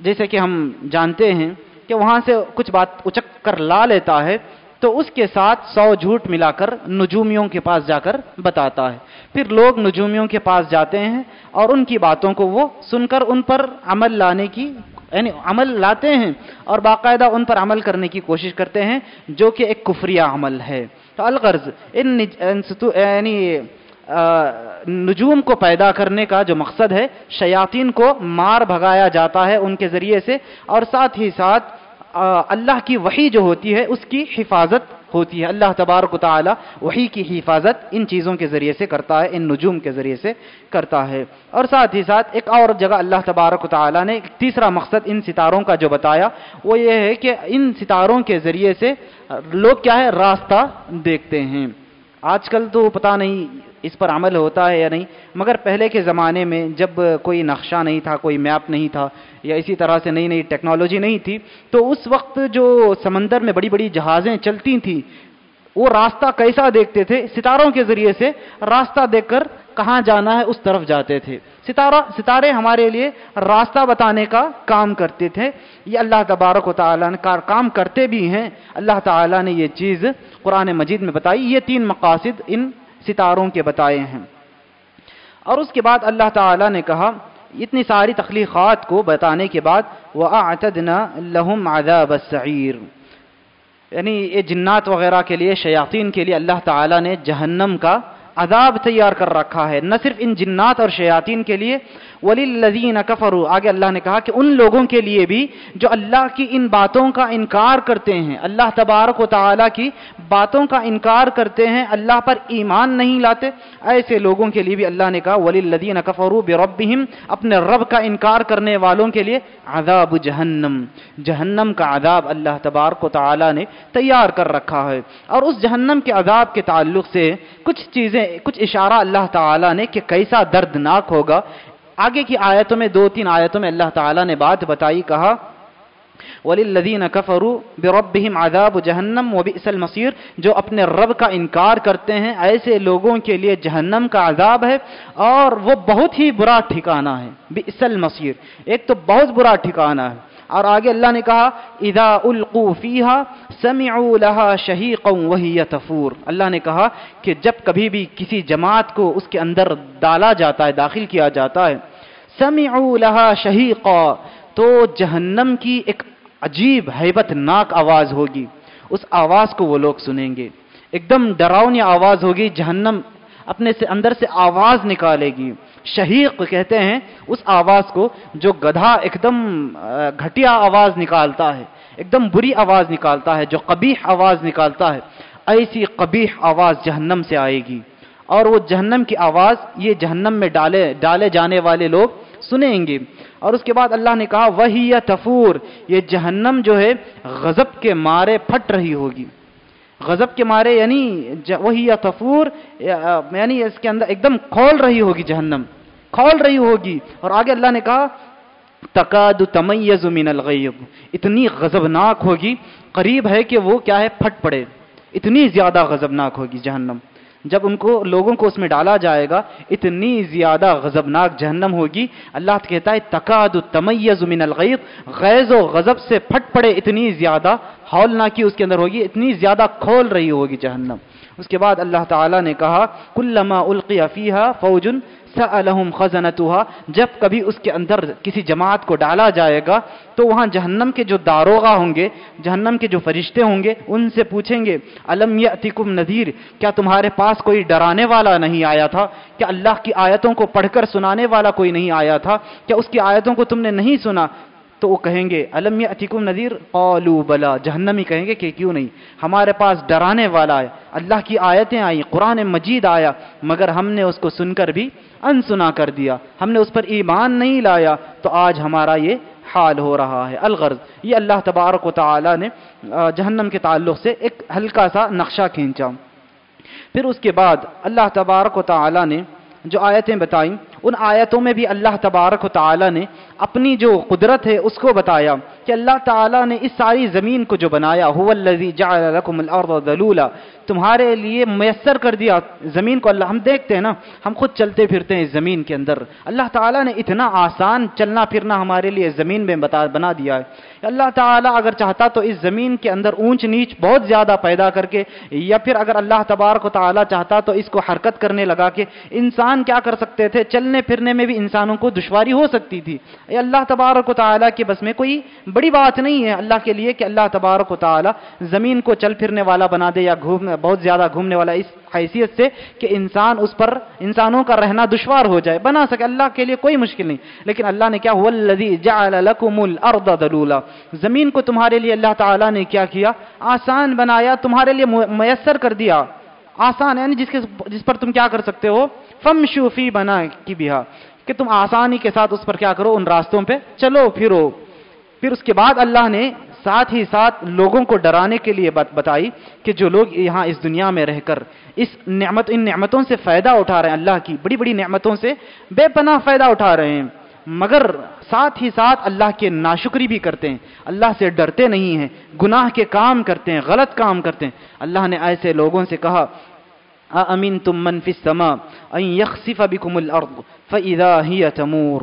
جیسے کہ ہم جانتے ہیں کہ وہاں سے کچھ بات اچک کر لا لیتا ہے تو اس کے ساتھ سو جھوٹ ملا کر نجومیوں کے پاس جا کر بتاتا ہے۔ پھر لوگ نجومیوں کے پاس جاتے ہیں اور ان کی باتوں کو وہ سن کر ان پر عمل لانے کی یعنی عمل لاتے ہیں اور باقاعدہ ان پر عمل کرنے کی کوشش کرتے ہیں، جو کہ ایک کفریہ عمل ہے۔ تو الغرض ان یعنی نجوم کو پیدا کرنے کا جو مقصد ہے، شیاطین کو مار بھگایا جاتا ہے ان کے ذریعے سے اور ساتھ ہی ساتھ اللہ کی وحی جو ہوتی ہے، اس کی حفاظت ہوتی ہے۔ اللہ تبارک و تعالی وہی کی حفاظت ان چیزوں کے ذریعے سے کرتا ہے، ان نجوم کے ذریعے سے کرتا ہے۔ اور ساتھ ہی ساتھ ایک اور جگہ اللہ تبارک و تعالی نے تیسرا مقصد ان ستاروں کا جو بتایا، وہ یہ ہے کہ ان ستاروں کے ذریعے سے لوگ کیا ہے؟ راستہ دیکھتے ہیں۔ آج کل تو پتہ نہیں اس پر عمل ہوتا ہے یا نہیں؟ مگر پہلے کے زمانے میں جب کوئی نقشہ نہیں تھا، کوئی میپ نہیں تھا یا اسی طرح سے نئی نئی ٹیکنالوجی نہیں تھی، تو اس وقت جو سمندر میں بڑی بڑی جہازیں چلتی تھیں، وہ راستہ کیسا دیکھتے تھے؟ ستاروں کے ذریعے سے راستہ دیکھ کر کہاں جانا ہے، اس طرف جاتے تھے۔ ستارہ، ستارے ہمارے لیے راستہ بتانے کا کام کرتے تھے۔ یہ اللہ تبارک و تعالیٰ نے کام کرتے بھی ہیں۔ اللہ تعالیٰ نے یہ چیز قرآن مجید میں بتائی۔ یہ تین مقاصد ان ستاروں کے بتائے ہیں۔ اور اس کے بعد اللہ تعالیٰ نے کہا، اتنی ساری تخلیقات کو بتانے کے بعد وہ آتدنا لہم عذاب السَّعِيرِ۔ یعنی یہ جنات وغیرہ کے لیے، شیاطین کے لیے اللہ تعالیٰ نے جہنم کا عذاب تیار کر رکھا ہے۔ نہ صرف ان جنات اور شیاطین کے لیے ولی الزین کفرو آگے اللہ نے کہا کہ ان لوگوں کے لیے بھی جو اللہ کی ان باتوں کا انکار کرتے ہیں، اللہ تبارک و تعالیٰ کی باتوں کا انکار کرتے ہیں، اللہ پر ایمان نہیں لاتے، ایسے لوگوں کے لیے بھی اللہ نے کہا ولی الدین کفرو بربہم اپنے رب کا انکار کرنے والوں کے لیے عذاب جہنم جہنم کا عذاب اللہ تبارک و تعالیٰ نے تیار کر رکھا ہے۔ اور اس جہنم کے عذاب کے تعلق سے کچھ چیزیں، کچھ اشارہ اللہ تعالیٰ نے کہ کیسا دردناک ہوگا۔ آگے کی آیتوں میں دو تین آیتوں میں اللہ تعالیٰ نے بات بتائی، کہا، وَلِلَّذِينَ كَفَرُوا بِرَبِّهِمْ عَذَابُ جَهَنَّمْ وَبِئْسَ الْمَصِيرُ۔ جو اپنے رب کا انکار کرتے ہیں، ایسے لوگوں کے لیے جہنم کا عذاب ہے اور وہ بہت ہی برا ٹھکانہ ہے۔ بِئْسَ الْمَصِيرُ ایک تو بہت برا ٹھکانہ ہے۔ اور آگے اللہ نے کہا، اذا القوا فيها سمعوا لها شهيقا وهي تفور۔ اللہ نے کہا کہ جب کبھی بھی کسی جماعت کو اس کے اندر ڈالا جاتا ہے، داخل کیا جاتا ہے سمعوا لها شهيقا۔ تو جہنم کی ایک عجیب حیبت ناک آواز ہوگی۔ اس آواز کو وہ لوگ سنیں گے۔ ایک دم ڈراؤنی آواز ہوگی، جہنم اپنے سے اندر سے آواز نکالے گی۔ شہیق کہتے ہیں، اس آواز کو جو گدھا ایک دم گھٹیا آواز نکالتا ہے۔ ایک دم بری آواز نکالتا ہے، جو قبیح آواز نکالتا ہے۔ ایسی قبیح آواز جہنم سے آئے گی۔ اور وہ جہنم کی آواز یہ جہنم میں ڈالے ڈالے جانے والے لوگ سنیں گے۔ اور اس کے بعد اللہ نے کہا وہی تفور، یہ جہنم جو ہے، غضب کے مارے پھٹ رہی ہوگی۔ غضب کے مارے یعنی وہی یا تفور یعنی اس کے اندر ایک دم کھول رہی ہوگی جہنم۔ کھول رہی ہوگی۔ اور آگے اللہ نے کہا، تقاد تمیز من الغیب اتنی غضبناک ہوگی، قریب ہے کہ وہ کیا ہے، پھٹ پڑے۔ اتنی زیادہ غضبناک ہوگی جہنم۔ جب ان کو لوگوں کو اس میں ڈالا جائے گا، اتنی زیادہ غضبناک جہنم ہوگی۔ اللہ کہتا ہے تقاد تمیز من الغیق غیظ و غضب سے پھٹ پڑے اتنی زیادہ ہولناکی اس کے اندر ہوگی، اتنی زیادہ کھول رہی ہوگی جہنم۔ اس کے بعد اللہ تعالیٰ نے کہا، کلما القی فیحا فوجن سألہم خزنتها، جب کبھی اس کے اندر کسی جماعت کو ڈالا جائے گا، تو وہاں جہنم کے جو داروغہ ہوں گے، جہنم کے جو فرشتے ہوں گے، ان سے پوچھیں گے علم یأتکم نذیر؟ کیا تمہارے پاس کوئی ڈرانے والا نہیں آیا تھا؟ کیا اللہ کی آیتوں کو پڑھ کر سنانے والا کوئی نہیں آیا تھا؟ کیا اس کی آیتوں کو تم نے نہیں سنا؟ تو وہ کہیں گے علم یأتکم نذیر؟ قالوا، بلا. جہنمی کہیں گے کہ کیوں نہیں؟ ہمارے پاس ڈرانے والا ہے، اللہ کی آیتیں آئیں، قرآن مجید آیا، مگر ہم نے اس کو سن کر بھی ان سنا کر دیا۔ ہم نے اس پر ایمان نہیں لایا تو آج ہمارا یہ حال ہو رہا ہے۔ الغرض، یہ اللہ تبارک و تعالی نے جہنم کے تعلق سے ایک ہلکا سا نقشہ کھینچا۔ پھر اس کے بعد اللہ تبارک و تعالی نے جو آیتیں بتائیں، ان آیتوں میں بھی اللہ تبارک و تعالی نے اپنی جو قدرت ہے، اس کو بتایا کہ اللہ تعالیٰ نے اس ساری زمین کو جو بنایا جعل لکم الارض ذلولا تمہارے لیے میسر کر دیا۔ زمین کو اللہ، ہم دیکھتے ہیں نا، ہم خود چلتے پھرتے ہیں زمین کے اندر۔ اللہ تعالیٰ نے اتنا آسان چلنا پھرنا ہمارے لیے زمین میں بتا، بنا دیا ہے۔ اللہ تعالیٰ اگر چاہتا تو اس زمین کے اندر اونچ نیچ بہت زیادہ پیدا کر کے، یا پھر اگر اللہ تبارک و تعالیٰ چاہتا تو اس کو حرکت کرنے لگا کہ انسان کیا کر سکتے تھے؟ چلنے پھرنے میں بھی انسانوں کو دشواری ہو سکتی تھی۔ اللہ تبارک و تعالیٰ کے بس میں کوئی بڑی بات نہیں ہے۔ اللہ کے لیے کہ اللہ تبارک و تعالیٰ زمین کو چل پھرنے والا بنا دے یا گھوم بہت زیادہ گھومنے والا اس حیثیت سے کہ انسان اس پر انسانوں کا رہنا دشوار ہو جائے، بنا سکے اللہ کے لیے کوئی مشکل نہیں۔ لیکن اللہ نے کیا جعل لکم الارض دلولا زمین کو تمہارے لیے اللہ تعالیٰ نے کیا کیا؟ آسان بنایا، تمہارے لیے میسر کر دیا۔ آسان یعنی جس کے، جس پر تم کیا کر سکتے ہو؟ فم شوفی بنا کی بہا کہ تم آسانی کے ساتھ اس پر کیا کرو؟ ان راستوں پہ چلو، پھرو۔ پھر اس کے بعد اللہ نے ساتھ ہی ساتھ لوگوں کو ڈرانے کے لیے بتائی کہ جو لوگ یہاں اس دنیا میں رہ کر اس نعمت ان نعمتوں سے فائدہ اٹھا رہے ہیں، اللہ کی بڑی بڑی نعمتوں سے بے پناہ فائدہ اٹھا رہے ہیں۔ مگر ساتھ ہی ساتھ اللہ کے ناشکری بھی کرتے ہیں۔ اللہ سے ڈرتے نہیں ہیں، گناہ کے کام کرتے ہیں، غلط کام کرتے ہیں۔ اللہ نے ایسے لوگوں سے کہا امین تم منفی سما یکسف بکم الارض، فاذا ہی تمور.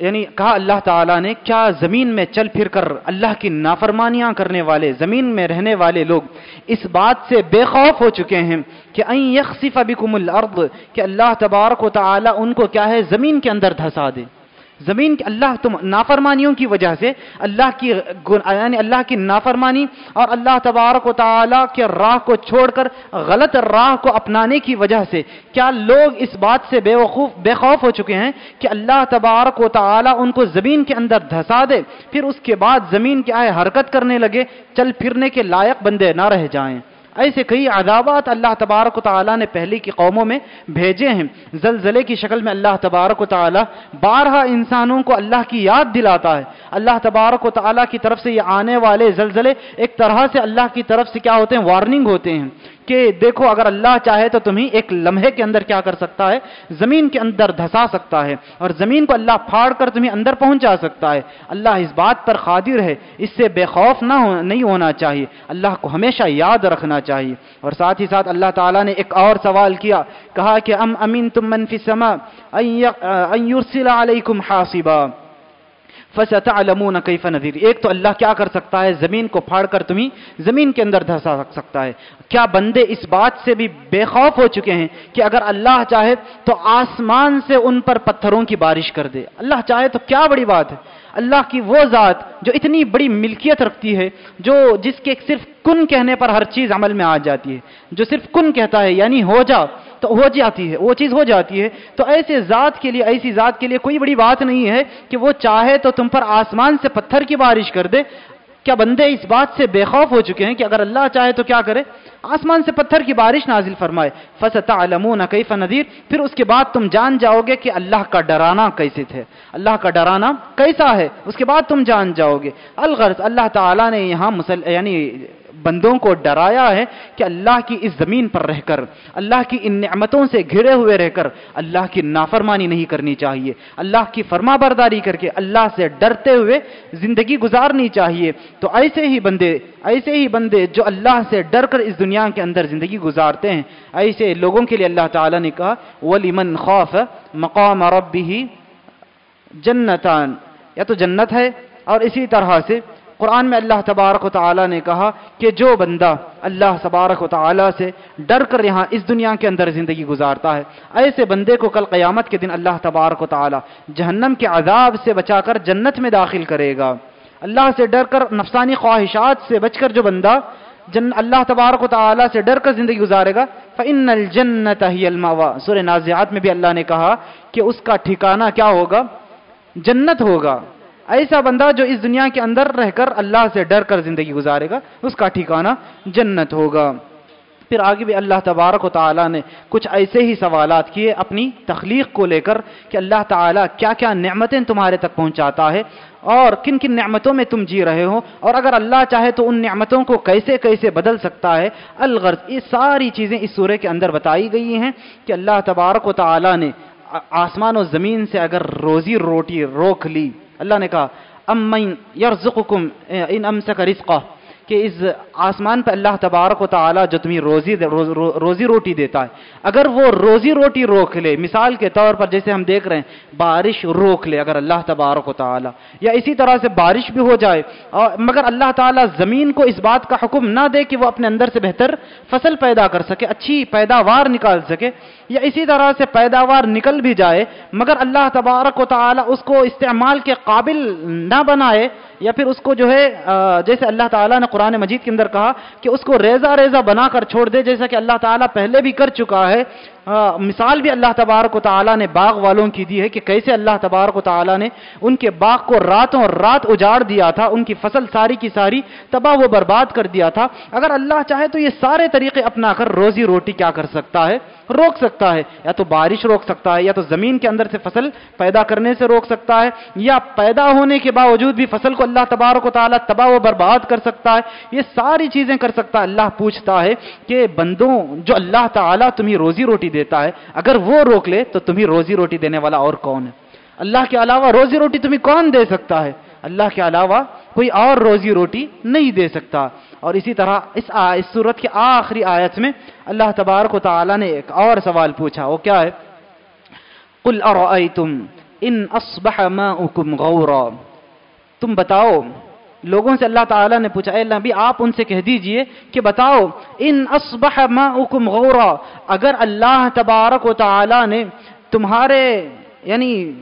یعنی کہا اللہ تعالیٰ نے، کیا زمین میں چل پھر کر اللہ کی نافرمانیاں کرنے والے، زمین میں رہنے والے لوگ اس بات سے بے خوف ہو چکے ہیں کہ این یکسف بکم الارض، کہ اللہ تبارک و تعالیٰ ان کو کیا ہے، زمین کے اندر دھسا دے۔ زمین کے اللہ تم نافرمانیوں کی وجہ سے، اللہ کی یعنی اللہ کی نافرمانی اور اللہ تبارک و تعالیٰ کے راہ کو چھوڑ کر غلط راہ کو اپنانے کی وجہ سے۔ کیا لوگ اس بات سے بے وقوف، بے خوف ہو چکے ہیں کہ اللہ تبارک و تعالیٰ ان کو زمین کے اندر دھسا دے، پھر اس کے بعد زمین کیا ہے حرکت کرنے لگے، چل پھرنے کے لائق بندے نہ رہ جائیں۔ ایسے کئی عذابات اللہ تبارک و تعالیٰ نے پہلے کی قوموں میں بھیجے ہیں۔ زلزلے کی شکل میں اللہ تبارک و تعالیٰ بارہا انسانوں کو اللہ کی یاد دلاتا ہے۔ اللہ تبارک و تعالیٰ کی طرف سے یہ آنے والے زلزلے ایک طرح سے اللہ کی طرف سے کیا ہوتے ہیں؟ وارننگ ہوتے ہیں۔ کہ دیکھو اگر اللہ چاہے تو تمہیں ایک لمحے کے اندر کیا کر سکتا ہے؟ زمین کے اندر دھسا سکتا ہے اور زمین کو اللہ پھاڑ کر تمہیں اندر پہنچا سکتا ہے۔ اللہ اس بات پر قادر ہے، اس سے بے خوف نہ ہو نہیں ہونا چاہیے۔ اللہ کو ہمیشہ یاد رکھنا چاہیے۔ اور ساتھ ہی ساتھ اللہ تعالیٰ نے ایک اور سوال کیا، کہا کہ ام امین تم منفی سما علیکم حاصبہ فستعلمون کیف نذیر ایک تو اللہ کیا کر سکتا ہے؟ زمین کو پھاڑ کر تمہیں زمین کے اندر دھسا سکتا ہے۔ کیا بندے اس بات سے بھی بے خوف ہو چکے ہیں کہ اگر اللہ چاہے تو آسمان سے ان پر پتھروں کی بارش کر دے؟ اللہ چاہے تو کیا بڑی بات ہے؟ اللہ کی وہ ذات جو اتنی بڑی ملکیت رکھتی ہے، جو جس کے صرف کن کہنے پر ہر چیز عمل میں آ جاتی ہے، جو صرف کن کہتا ہے یعنی ہو جا، تو ہو جاتی ہے، وہ چیز ہو جاتی ہے۔ تو ایسے ذات کے لیے، ایسی ذات کے لیے کوئی بڑی بات نہیں ہے کہ وہ چاہے تو تم پر آسمان سے پتھر کی بارش کر دے کیا بندے اس بات سے بے خوف ہو چکے ہیں کہ اگر اللہ چاہے تو کیا کرے؟ آسمان سے پتھر کی بارش نازل فرمائے۔ فستعلمون کیف نذیر پھر اس کے بعد تم جان جاؤ گے کہ اللہ کا ڈرانا کیسے تھے۔ اللہ کا ڈرانا کیسا ہے؟ اس کے بعد تم جان جاؤ گے۔ الغرض اللہ تعالیٰ نے یہاں مسل یعنی بندوں کو ڈرایا ہے کہ اللہ کی اس زمین پر رہ کر، اللہ کی ان نعمتوں سے گھرے ہوئے رہ کر، اللہ کی نافرمانی نہیں کرنی چاہیے۔ اللہ کی فرما برداری کر کے اللہ سے ڈرتے ہوئے زندگی گزارنی چاہیے۔ تو ایسے ہی بندے، ایسے ہی بندے جو اللہ سے ڈر کر اس دنیا کے اندر زندگی گزارتے ہیں۔ ایسے لوگوں کے لیے اللہ تعالیٰ نے کہا ولیمن خوف مقام ربی جنتان۔ یا تو جنت ہے اور اسی طرح سے قرآن میں اللہ تبارک و تعالیٰ نے کہا کہ جو بندہ اللہ تبارک و تعالیٰ سے ڈر کر یہاں اس دنیا کے اندر زندگی گزارتا ہے، ایسے بندے کو کل قیامت کے دن اللہ تبارک و تعالیٰ جہنم کے عذاب سے بچا کر جنت میں داخل کرے گا۔ اللہ سے ڈر کر نفسانی خواہشات سے بچ کر جو بندہ جن، اللہ تبارک و تعالیٰ سے ڈر کر زندگی گزارے گا فن الجنت سورہ نازیات میں بھی اللہ نے کہا کہ اس کا ٹھکانہ کیا ہوگا؟ جنت ہوگا۔ ایسا بندہ جو اس دنیا کے اندر رہ کر اللہ سے ڈر کر زندگی گزارے گا، اس کا ٹھکانہ جنت ہوگا۔ پھر آگے بھی اللہ تبارک و تعالیٰ نے کچھ ایسے ہی سوالات کیے اپنی تخلیق کو لے کر کہ اللہ تعالیٰ کیا کیا نعمتیں تمہارے تک پہنچاتا ہے اور کن کن نعمتوں میں تم جی رہے ہو؟ اور اگر اللہ چاہے تو ان نعمتوں کو کیسے کیسے بدل سکتا ہے؟ الغرض یہ ساری چیزیں اس سورے کے اندر بتائی گئی ہیں کہ اللہ تبارک و تعالیٰ نے آسمان و زمین سے اگر روزی روٹی روک لی اللہ نے کہا امین یرزقکم ان امسک رزقہ کہ اس آسمان پہ اللہ تبارک و تعالیٰ جو تمہیں روزی روزی روٹی دیتا ہے، اگر وہ روزی روٹی روک لے، مثال کے طور پر جیسے ہم دیکھ رہے ہیں، بارش روک لے اگر اللہ تبارک و تعالیٰ، یا اسی طرح سے بارش بھی ہو جائے، اور مگر اللہ تعالیٰ زمین کو اس بات کا حکم نہ دے کہ وہ اپنے اندر سے بہتر فصل پیدا کر سکے، اچھی پیداوار نکال سکے، یا اسی طرح سے پیداوار نکل بھی جائے، مگر اللہ تبارک و تعالیٰ اس کو استعمال کے قابل نہ بنائے، یا پھر اس کو جو ہے جیسے اللہ تعالیٰ نے قرآن مجید کے اندر کہا کہ اس کو ریزہ ریزہ بنا کر چھوڑ دے جیسا کہ اللہ تعالیٰ پہلے بھی کر چکا ہے مثال بھی اللہ تبارک و تعالیٰ نے باغ والوں کی دی ہے کہ کیسے اللہ تبارک و تعالیٰ نے ان کے باغ کو راتوں رات اجاڑ دیا تھا، ان کی فصل ساری کی ساری تباہ وہ برباد کر دیا تھا۔ اگر اللہ چاہے تو یہ سارے طریقے اپنا کر روزی روٹی کیا کر سکتا ہے؟ روک سکتا ہے۔ یا تو بارش روک سکتا ہے، یا تو زمین کے اندر سے فصل پیدا کرنے سے روک سکتا ہے، یا پیدا ہونے کے باوجود بھی فصل کو اللہ تبارک و تعالیٰ تباہ و برباد کر سکتا ہے۔ یہ ساری چیزیں کر سکتا ہے۔ اللہ پوچھتا ہے کہ بندوں، جو اللہ تعالیٰ تمہیں روزی روٹی دے دیتا ہے۔ اگر وہ روک لے تو تمہیں روزی روٹی دینے والا اور کون ہے؟ اللہ کے علاوہ روزی روٹی تمہیں کون دے سکتا ہے؟ اللہ کے علاوہ کوئی اور روزی روٹی نہیں دے سکتا۔ اور اسی طرح اس آ... اس صورت کی آخری آیت میں اللہ تبارک و تعالی نے ایک اور سوال پوچھا، وہ کیا ہے؟ قل ارائیتم ان اصبح ماؤکم غورا۔ تم بتاؤ لوگوں سے اللہ تعالیٰ نے پوچھا، اے نبی، آپ ان سے کہہ دیجیے کہ بتاؤ، ان اصبح ماؤکم غورا، اگر اللہ تبارک و تعالیٰ نے تمہارے یعنی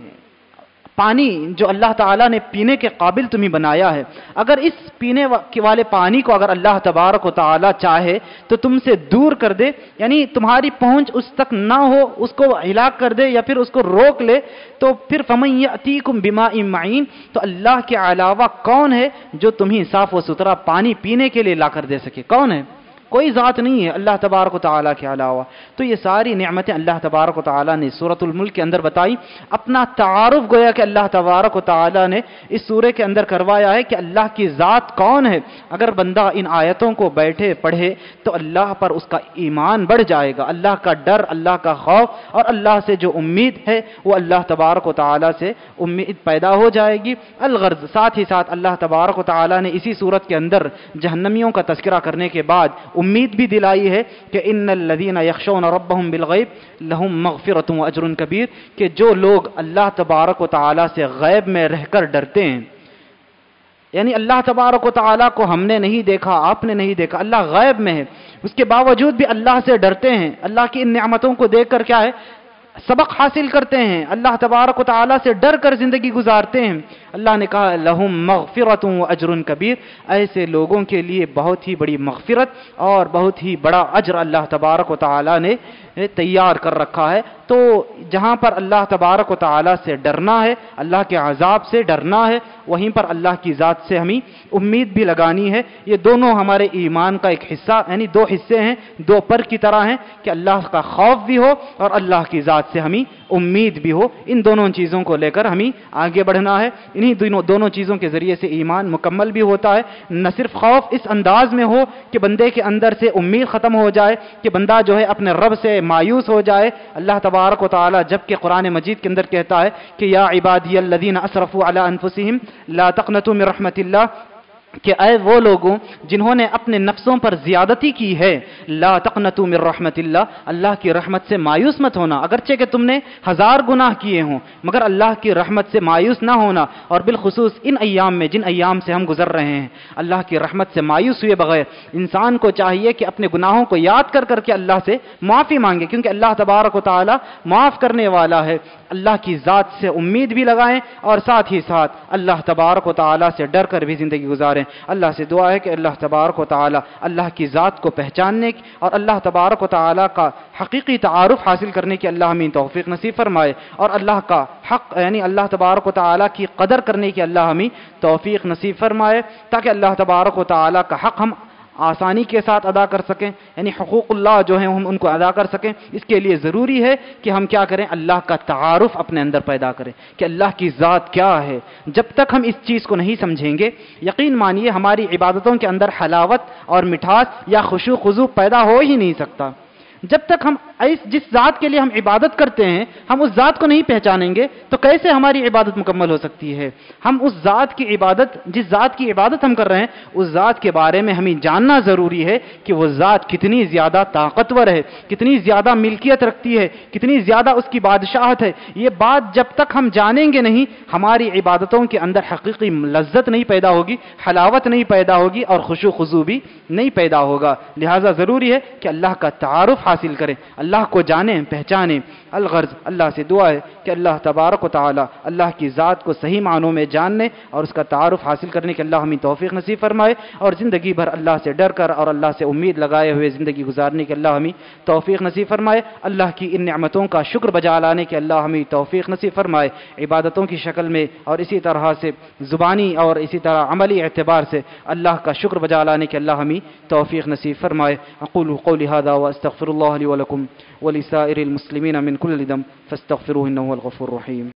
پانی جو اللہ تعالیٰ نے پینے کے قابل تمہیں بنایا ہے۔ اگر اس پینے والے پانی کو اگر اللہ تبارک و تعالیٰ چاہے تو تم سے دور کر دے یعنی تمہاری پہنچ اس تک نہ ہو، اس کو ہلاک کر دے یا پھر اس کو روک لے، تو پھر فمن یاتیکم بما معین تو اللہ کے علاوہ کون ہے جو تمہیں صاف و ستھرا پانی پینے کے لیے لا کر دے سکے؟ کون ہے؟ کوئی ذات نہیں ہے اللہ تبارک و تعالیٰ کے علاوہ۔ تو یہ ساری نعمتیں اللہ تبارک و تعالیٰ نے صورت الملک کے اندر بتائی۔ اپنا تعارف گویا کہ اللہ تبارک و تعالیٰ نے اس سورے کے اندر کروایا ہے کہ اللہ کی ذات کون ہے۔ اگر بندہ ان آیتوں کو بیٹھے پڑھے تو اللہ پر اس کا ایمان بڑھ جائے گا۔ اللہ کا ڈر، اللہ کا خوف اور اللہ سے جو امید ہے وہ اللہ تبارک و تعالیٰ سے امید پیدا ہو جائے گی۔ الغرض ساتھ ہی ساتھ اللہ تبارک و تعالیٰ نے اسی صورت کے اندر جہنمیوں کا تذکرہ کرنے کے بعد امید بھی دلائی ہے کہ ان الدین یکشون ربهم بالغیب لہم مغفرت و اجر کبیر، کہ جو لوگ اللہ تبارک و تعالی سے غیب میں رہ کر ڈرتے ہیں یعنی اللہ تبارک و تعالیٰ کو ہم نے نہیں دیکھا، آپ نے نہیں دیکھا، اللہ غیب میں ہے۔ اس کے باوجود بھی اللہ سے ڈرتے ہیں۔ اللہ کی ان نعمتوں کو دیکھ کر کیا ہے؟ سبق حاصل کرتے ہیں۔ اللہ تبارک و تعالیٰ سے ڈر کر زندگی گزارتے ہیں۔ اللہ نے کہا، لہم مغفرت و اجر کبیر۔ ایسے لوگوں کے لیے بہت ہی بڑی مغفرت اور بہت ہی بڑا اجر اللہ تبارک و تعالیٰ نے تیار کر رکھا ہے۔ تو جہاں پر اللہ تبارک و تعالیٰ سے ڈرنا ہے، اللہ کے عذاب سے ڈرنا ہے، وہیں پر اللہ کی ذات سے ہمیں امید بھی لگانی ہے۔ یہ دونوں ہمارے ایمان کا ایک حصہ یعنی دو حصے ہیں، دو پر کی طرح ہیں کہ اللہ کا خوف بھی ہو اور اللہ کی ذات سے ہمیں امید بھی ہو، ان دونوں چیزوں کو لے کر ہمیں آگے بڑھنا ہے۔ انہی دونوں دونوں چیزوں کے ذریعے سے ایمان مکمل بھی ہوتا ہے۔ نہ صرف خوف اس انداز میں ہو کہ بندے کے اندر سے امید ختم ہو جائے، کہ بندہ جو ہے اپنے رب سے مایوس ہو جائے۔ اللہ تبارک و تعالی جبکہ قرآن مجید کے اندر کہتا ہے کہ یا عبادی الذین اسرفوا علی انفسهم لا تقنطوا من رحمت اللہ کہ اے وہ لوگوں جنہوں نے اپنے نفسوں پر زیادتی کی ہے، لا تقنتو من رحمت اللہ اللہ کی رحمت سے مایوس مت ہونا، اگرچہ کہ تم نے ہزار گناہ کیے ہوں، مگر اللہ کی رحمت سے مایوس نہ ہونا، اور بالخصوص ان ایام میں، جن ایام سے ہم گزر رہے ہیں، اللہ کی رحمت سے مایوس ہوئے بغیر انسان کو چاہیے کہ اپنے گناہوں کو یاد کر کر کے اللہ سے معافی مانگے، کیونکہ اللہ تبارک و تعالی معاف کرنے والا ہے، اللہ کی ذات سے امید بھی لگائیں، اور ساتھ ہی ساتھ اللہ تبارک و تعالیٰ سے ڈر کر بھی زندگی گزاریں۔ اللہ سے دعا ہے کہ اللہ تبارک و تعالی اللہ کی ذات کو پہچاننے کی اور اللہ تبارک و تعالیٰ کا حقیقی تعارف حاصل کرنے کی اللہ ہمیں توفیق نصیب فرمائے اور اللہ کا حق یعنی اللہ تبارک و تعالیٰ کی قدر کرنے کی اللہ ہمیں توفیق نصیب فرمائے تاکہ اللہ تبارک و تعالیٰ کا حق ہم آسانی کے ساتھ ادا کر سکیں یعنی حقوق اللہ جو ہیں ہم ان کو ادا کر سکیں۔ اس کے لیے ضروری ہے کہ ہم کیا کریں، اللہ کا تعارف اپنے اندر پیدا کریں کہ اللہ کی ذات کیا ہے۔ جب تک ہم اس چیز کو نہیں سمجھیں گے، یقین مانیے ہماری عبادتوں کے اندر حلاوت اور مٹھاس یا خوشو خضو پیدا ہو ہی نہیں سکتا۔ جب تک ہم جس ذات کے لیے ہم عبادت کرتے ہیں، ہم اس ذات کو نہیں پہچانیں گے، تو کیسے ہماری عبادت مکمل ہو سکتی ہے؟ ہم اس ذات کی عبادت جس ذات کی عبادت ہم کر رہے ہیں، اس ذات کے بارے میں ہمیں جاننا ضروری ہے کہ وہ ذات کتنی زیادہ طاقتور ہے، کتنی زیادہ ملکیت رکھتی ہے، کتنی زیادہ اس کی بادشاہت ہے۔ یہ بات جب تک ہم جانیں گے نہیں، ہماری عبادتوں کے اندر حقیقی لذت نہیں پیدا ہوگی، حلاوت نہیں پیدا ہوگی اور خوشو خضو بھی نہیں پیدا ہوگا۔ لہٰذا ضروری ہے کہ اللہ کا تعارف حاصل کریں۔ اللہ کو جانیں پہچانیں۔ الغرض اللہ سے دعا ہے کہ اللہ تبارک و تعالی اللہ کی ذات کو صحیح معنوں میں جاننے اور اس کا تعارف حاصل کرنے کے اللہ ہمیں توفیق نصیب فرمائے اور زندگی بھر اللہ سے ڈر کر اور اللہ سے امید لگائے ہوئے زندگی گزارنے کے اللہ ہمیں توفیق نصیب فرمائے اللہ کی ان نعمتوں کا شکر بجا لانے کے اللہ ہمیں توفیق نصیب فرمائے عبادتوں کی شکل میں اور اسی طرح سے زبانی اور اسی طرح عملی اعتبار سے اللہ کا شکر بجا لانے کے اللہ ہمیں توفیق نصیب فرمائے اقول قولی هذا واستغفر الله لي ولكم ولسائر المسلمين من كل ذنب فاستغفروه إنه هو الغفور الرحيم.